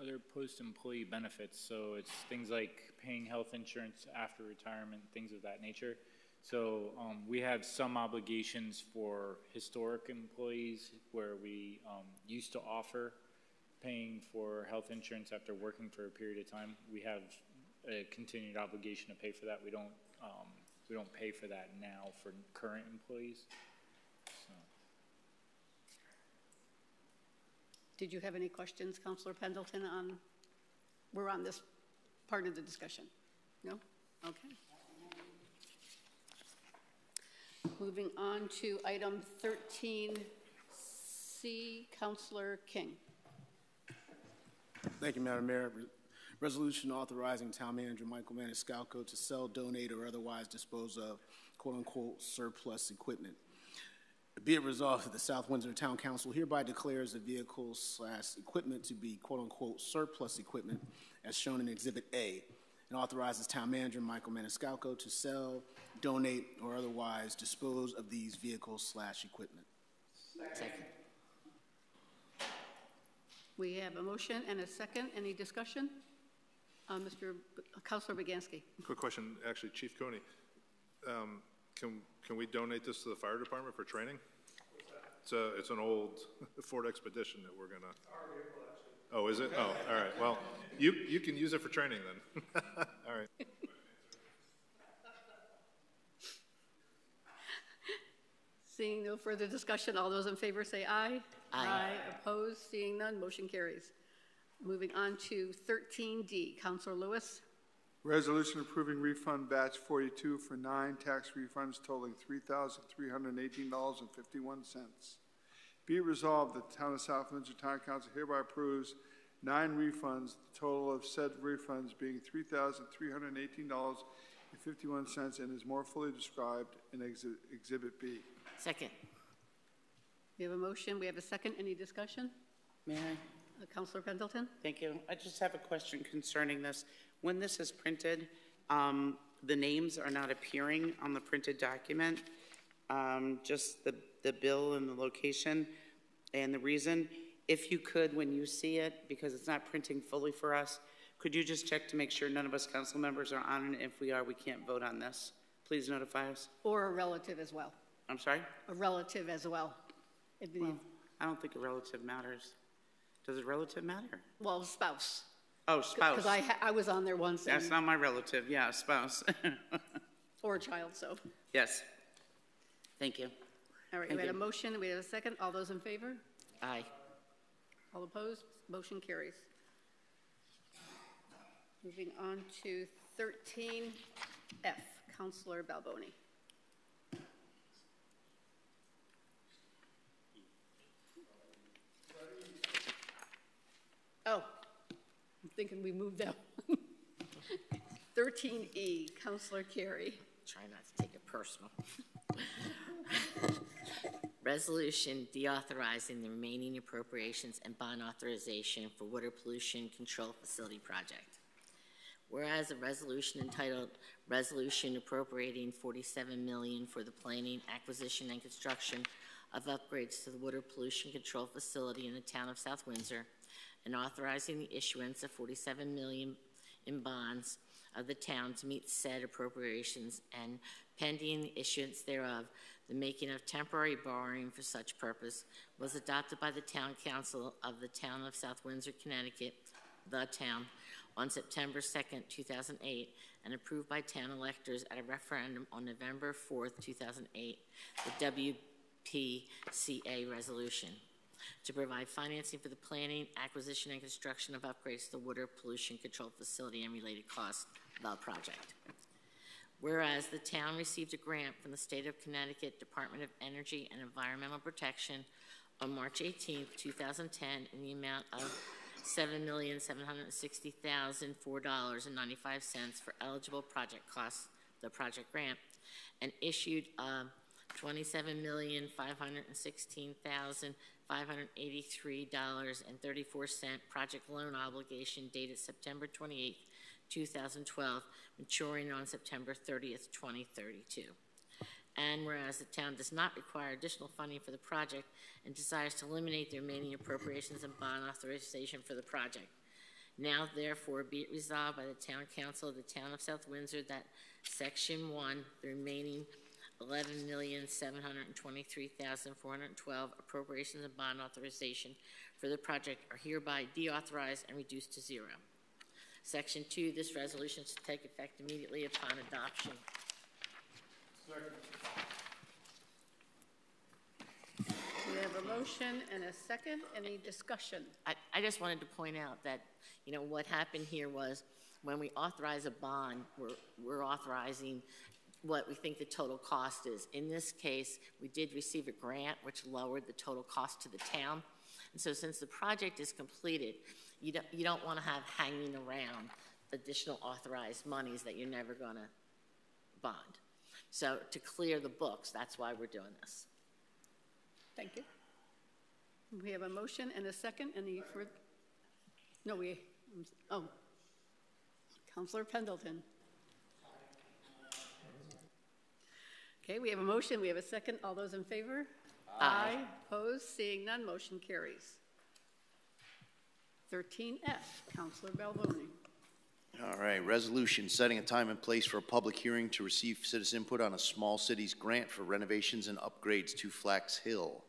other post-employee benefits. So it's things like paying health insurance after retirement, things of that nature. So um, we have some obligations for historic employees where we um, used to offer paying for health insurance after working for a period of time. We have a continued obligation to pay for that. We don't, um, we don't pay for that now for current employees. So. did you have any questions, Counselor Pendleton, on, we're on this part of the discussion? No? Okay. Moving on to item 13C, Counselor King. Thank you, Madam Mayor. Re- Resolution authorizing Town Manager Michael Maniscalco to sell, donate, or otherwise dispose of quote-unquote surplus equipment. Be it resolved that the South Windsor Town Council hereby declares the vehicle slash equipment to be quote-unquote surplus equipment as shown in Exhibit A, and authorizes Town Manager Michael Maniscalco to sell, donate, or otherwise dispose of these vehicles slash equipment. Second. We have a motion and a second. Any discussion? Uh, Mr. B- Counselor Baganski. Quick question, actually, Chief Cooney. Um, Can, can we donate this to the fire department for training? It's a, it's an old Ford Expedition that we're gonna. Oh, is it? Oh, all right. Well, you, you can use it for training then. All right. Seeing no further discussion, all those in favor say aye. Aye. Opposed? Seeing none, motion carries. Moving on to 13D, Counselor Lewis. Resolution approving refund batch 42 for nine tax refunds totaling $3,318.51. Be it resolved that the Town of South Windsor Town Council hereby approves nine refunds, the total of said refunds being $3,318.51 and is more fully described in Exhi- Exhibit B. Second. We have a motion, we have a second. Any discussion? May I? Counselor Pendleton? Thank you. I just have a question concerning this. When this is printed, um, the names are not appearing on the printed document, um, just the, the bill and the location and the reason. If you could, when you see it, because it's not printing fully for us, could you just check to make sure none of us council members are on it? If we are, we can't vote on this. Please notify us. Or a relative as well? I'm sorry? A relative as well? Well, I don't think a relative matters. Does a relative matter? Well, spouse. Oh, spouse. Because I, ha- I was on there once. That's and- not my relative. Yeah, spouse. Or a child, so. yes. Thank you. All right, we Thank had a motion, we had a second. All those in favor? Aye. All opposed? Motion carries. Moving on to 13F, Counselor Balboni. Oh, I'm thinking we moved that one. 13E, Counselor Carey. Try not to take it personal. Resolution deauthorizing the remaining appropriations and bond authorization for water pollution control facility project. Whereas a resolution entitled Resolution Appropriating 47 million for the planning, acquisition, and construction of upgrades to the water pollution control facility in the town of South Windsor, and authorizing the issuance of 47 million in bonds of the town to meet said appropriations, and pending the issuance thereof, the making of temporary borrowing for such purpose was adopted by the town council of the town of South Windsor, Connecticut, the town, on September 2nd, 2008, and approved by town electors at a referendum on November 4th, 2008, the WPCA resolution to provide financing for the planning, acquisition, and construction of upgrades to the water pollution control facility and related costs of the project. Whereas the town received a grant from the State of Connecticut Department of Energy and Environmental Protection on March 18, 2010, in the amount of $7,760,004.95 for eligible project costs, the project grant, and issued uh, $27,516,000 $583.34 project loan obligation dated September 28, 2012, maturing on September 30th, 2032. And whereas the town does not require additional funding for the project and desires to eliminate the remaining appropriations and bond authorization for the project. Now, therefore, be it resolved by the Town Council of the Town of South Windsor that Section 1, the remaining eleven million seven hundred and twenty-three thousand four hundred and twelve appropriations and bond authorization for the project are hereby deauthorized and reduced to zero. Section two, this resolution should take effect immediately upon adoption. We have a motion and a second. Any discussion? I, I just wanted to point out that, you know, what happened here was when we authorize a bond, we're, we're authorizing what we think the total cost is. In this case, we did receive a grant which lowered the total cost to the town. And so since the project is completed, you don't, you don't want to have hanging around additional authorized monies that you're never going to bond. So to clear the books, that's why we're doing this. Thank you. We have a motion and a second. Any further? No, we, oh. Councillor Pendleton. Okay, we have a motion, we have a second. All those in favor? Aye. Aye. Opposed? Seeing none, motion carries. 13F, Councillor Balboni. All right, resolution setting a time and place for a public hearing to receive citizen input on a small cities grant for renovations and upgrades to Flax Hill.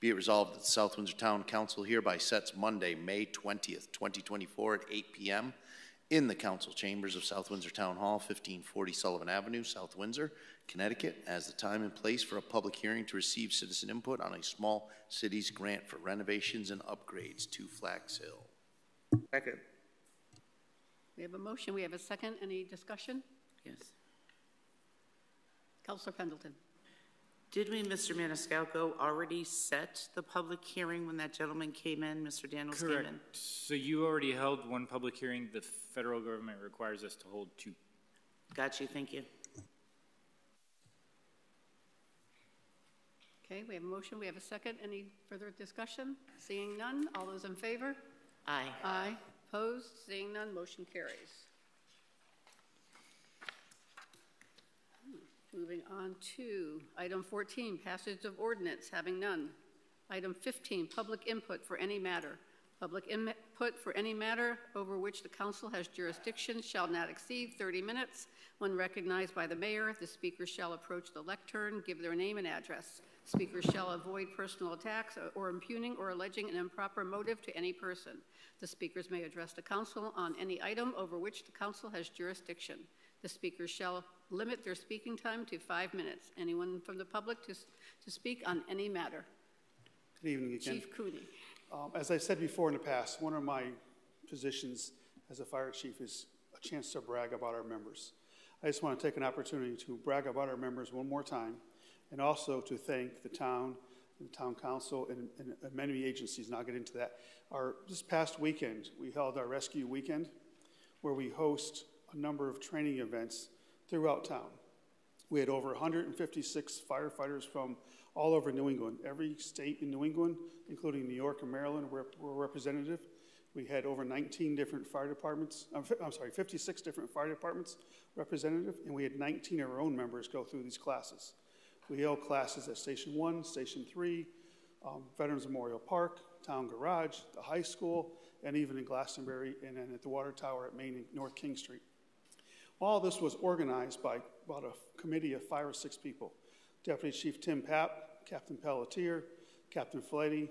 Be it resolved that the South Windsor Town Council hereby sets Monday, May 20th, 2024 at 8 p.m. in the council chambers of South Windsor Town Hall, 1540 Sullivan Avenue, South Windsor, Connecticut, as the time and place for a public hearing to receive citizen input on a small cities grant for renovations and upgrades to Flax Hill. Second. We have a motion, we have a second. Any discussion? Yes. Councillor Pendleton. Did we, Mr. Maniscalco, already set the public hearing when that gentleman came in, Mr. Daniels Correct. came in? So you already held one public hearing. The federal government requires us to hold two. Got you, thank you. Okay, we have a motion, we have a second. Any further discussion? Seeing none, all those in favor? Aye. Aye. Opposed? Seeing none, motion carries. Hmm, moving on to item 14, passage of ordinance, having none. Item 15, public input for any matter. Public input for any matter over which the council has jurisdiction shall not exceed 30 minutes. When recognized by the mayor, the speaker shall approach the lectern, give their name and address. Speakers shall avoid personal attacks or impugning or alleging an improper motive to any person. The speakers may address the council on any item over which the council has jurisdiction. The speakers shall limit their speaking time to five minutes. Anyone from the public to, to speak on any matter. Good evening again. Chief Cooney. Um, as I said before in the past, one of my positions as a fire chief is a chance to brag about our members. I just want to take an opportunity to brag about our members one more time and also to thank the town the town council, and, and many agencies, and I'll get into that. Our, this past weekend, we held our rescue weekend, where we host a number of training events throughout town. We had over 156 firefighters from all over New England. Every state in New England, including New York and Maryland, were, representative. We had over 19 different fire departments, uh, I'm, I'm sorry, 56 different fire departments representative, and we had 19 of our own members go through these classes. We held classes at Station 1, Station 3, um, Veterans Memorial Park, Town Garage, the high school, and even in Glastonbury and then at the Water Tower at Main and North King Street. All this was organized by about a committee of five or six people. Deputy Chief Tim Papp, Captain Pelletier, Captain Flighty,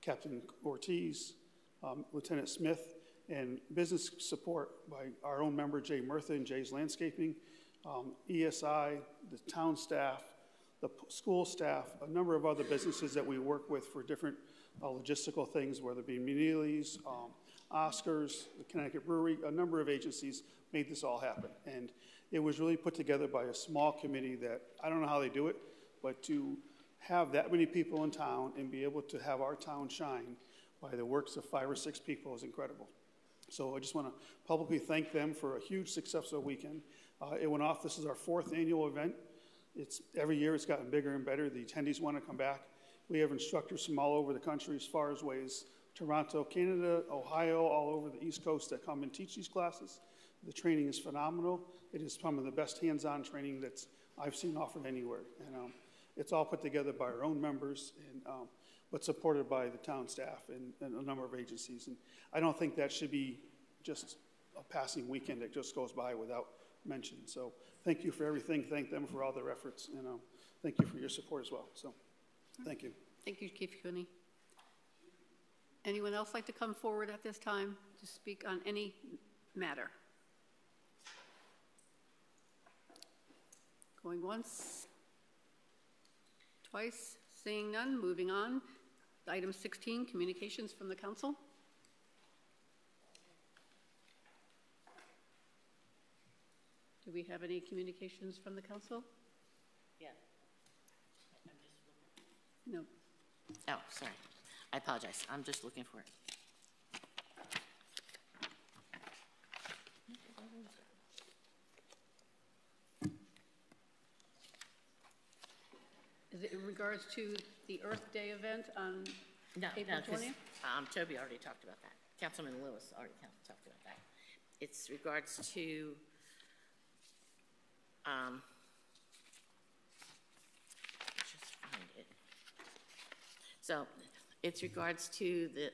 Captain Ortiz, um, Lieutenant Smith, and business support by our own member Jay Murtha and Jay's Landscaping, um, ESI, the town staff, the school staff, a number of other businesses that we work with for different uh, logistical things, whether it be Mealy's, um, Oscars, the Connecticut Brewery, a number of agencies made this all happen. And it was really put together by a small committee that I don't know how they do it, but to have that many people in town and be able to have our town shine by the works of five or six people is incredible. So I just want to publicly thank them for a huge successful weekend. Uh, it went off. This is our fourth annual event. It's every year it's gotten bigger and better. The attendees want to come back. We have instructors from all over the country, as far as ways Toronto, Canada, Ohio, all over the East Coast that come and teach these classes. The training is phenomenal. It is some of the best hands-on training that I've seen offered anywhere. And um, it's all put together by our own members, and, um, but supported by the town staff and, and, a number of agencies. And I don't think that should be just a passing weekend that just goes by without mention. So thank you for everything. Thank them for all their efforts. And um, thank you for your support as well. So thank you. Thank you, Chief Cooney. Anyone else like to come forward at this time to speak on any matter? Going once, twice, seeing none, moving on. Item 16, communications from the council. We have any communications from the council? Yeah. No. Oh, sorry. I apologize. I'm just looking for it. Is it in regards to the Earth Day event on No, April no, because 20th? um, Toby already talked about that. Councilman Lewis already talked about that. It's regards to um, just find it. So it's regards to the,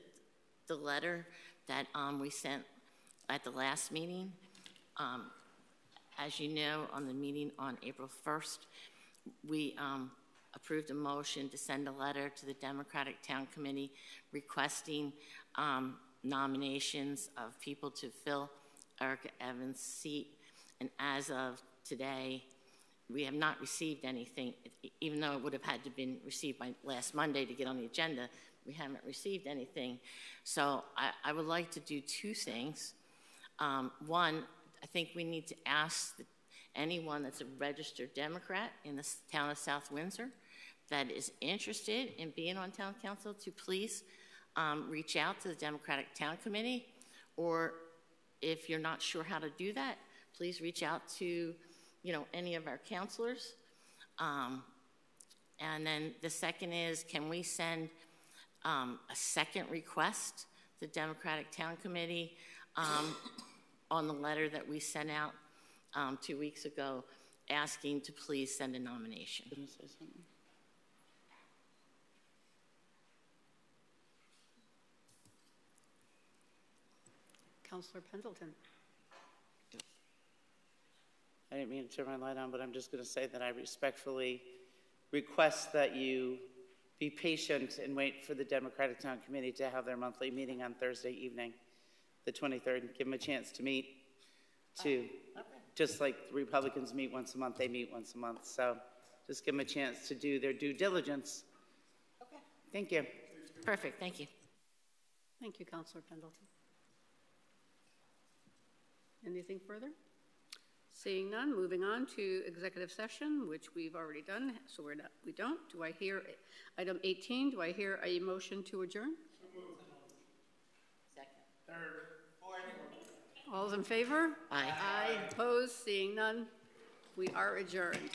the letter that um, we sent at the last meeting. Um, as you know, on the meeting on April 1st, we um, approved a motion to send a letter to the Democratic Town Committee requesting um, nominations of people to fill Erica Evans' seat. And as of today, we have not received anything, even though it would have had to been received by last Monday to get on the agenda. We haven't received anything. So I, I would like to do two things. Um, one, I think we need to ask the, anyone that's a registered Democrat in the town of South Windsor that is interested in being on town council to please um, reach out to the Democratic Town Committee, or if you're not sure how to do that, please reach out to, you know, any of our counselors. Um, and then the second is, can we send um, a second request to the Democratic Town Committee um, on the letter that we sent out um, two weeks ago, asking to please send a nomination? Councillor Pendleton. I didn't mean to turn my light on, but I'm just going to say that I respectfully request that you be patient and wait for the Democratic Town Committee to have their monthly meeting on Thursday evening, the 23rd, and give them a chance to meet, to, okay. just like the Republicans meet once a month, they meet once a month. So just give them a chance to do their due diligence. Okay. Thank you. Perfect, thank you. Thank you, Councillor Pendleton. Anything further? Seeing none, moving on to executive session, which we've already done, so we're not, we don't. Do I hear, item 18, do I hear a motion to adjourn? Second. Third. All those in favor? Aye. Aye, opposed, seeing none, we are adjourned.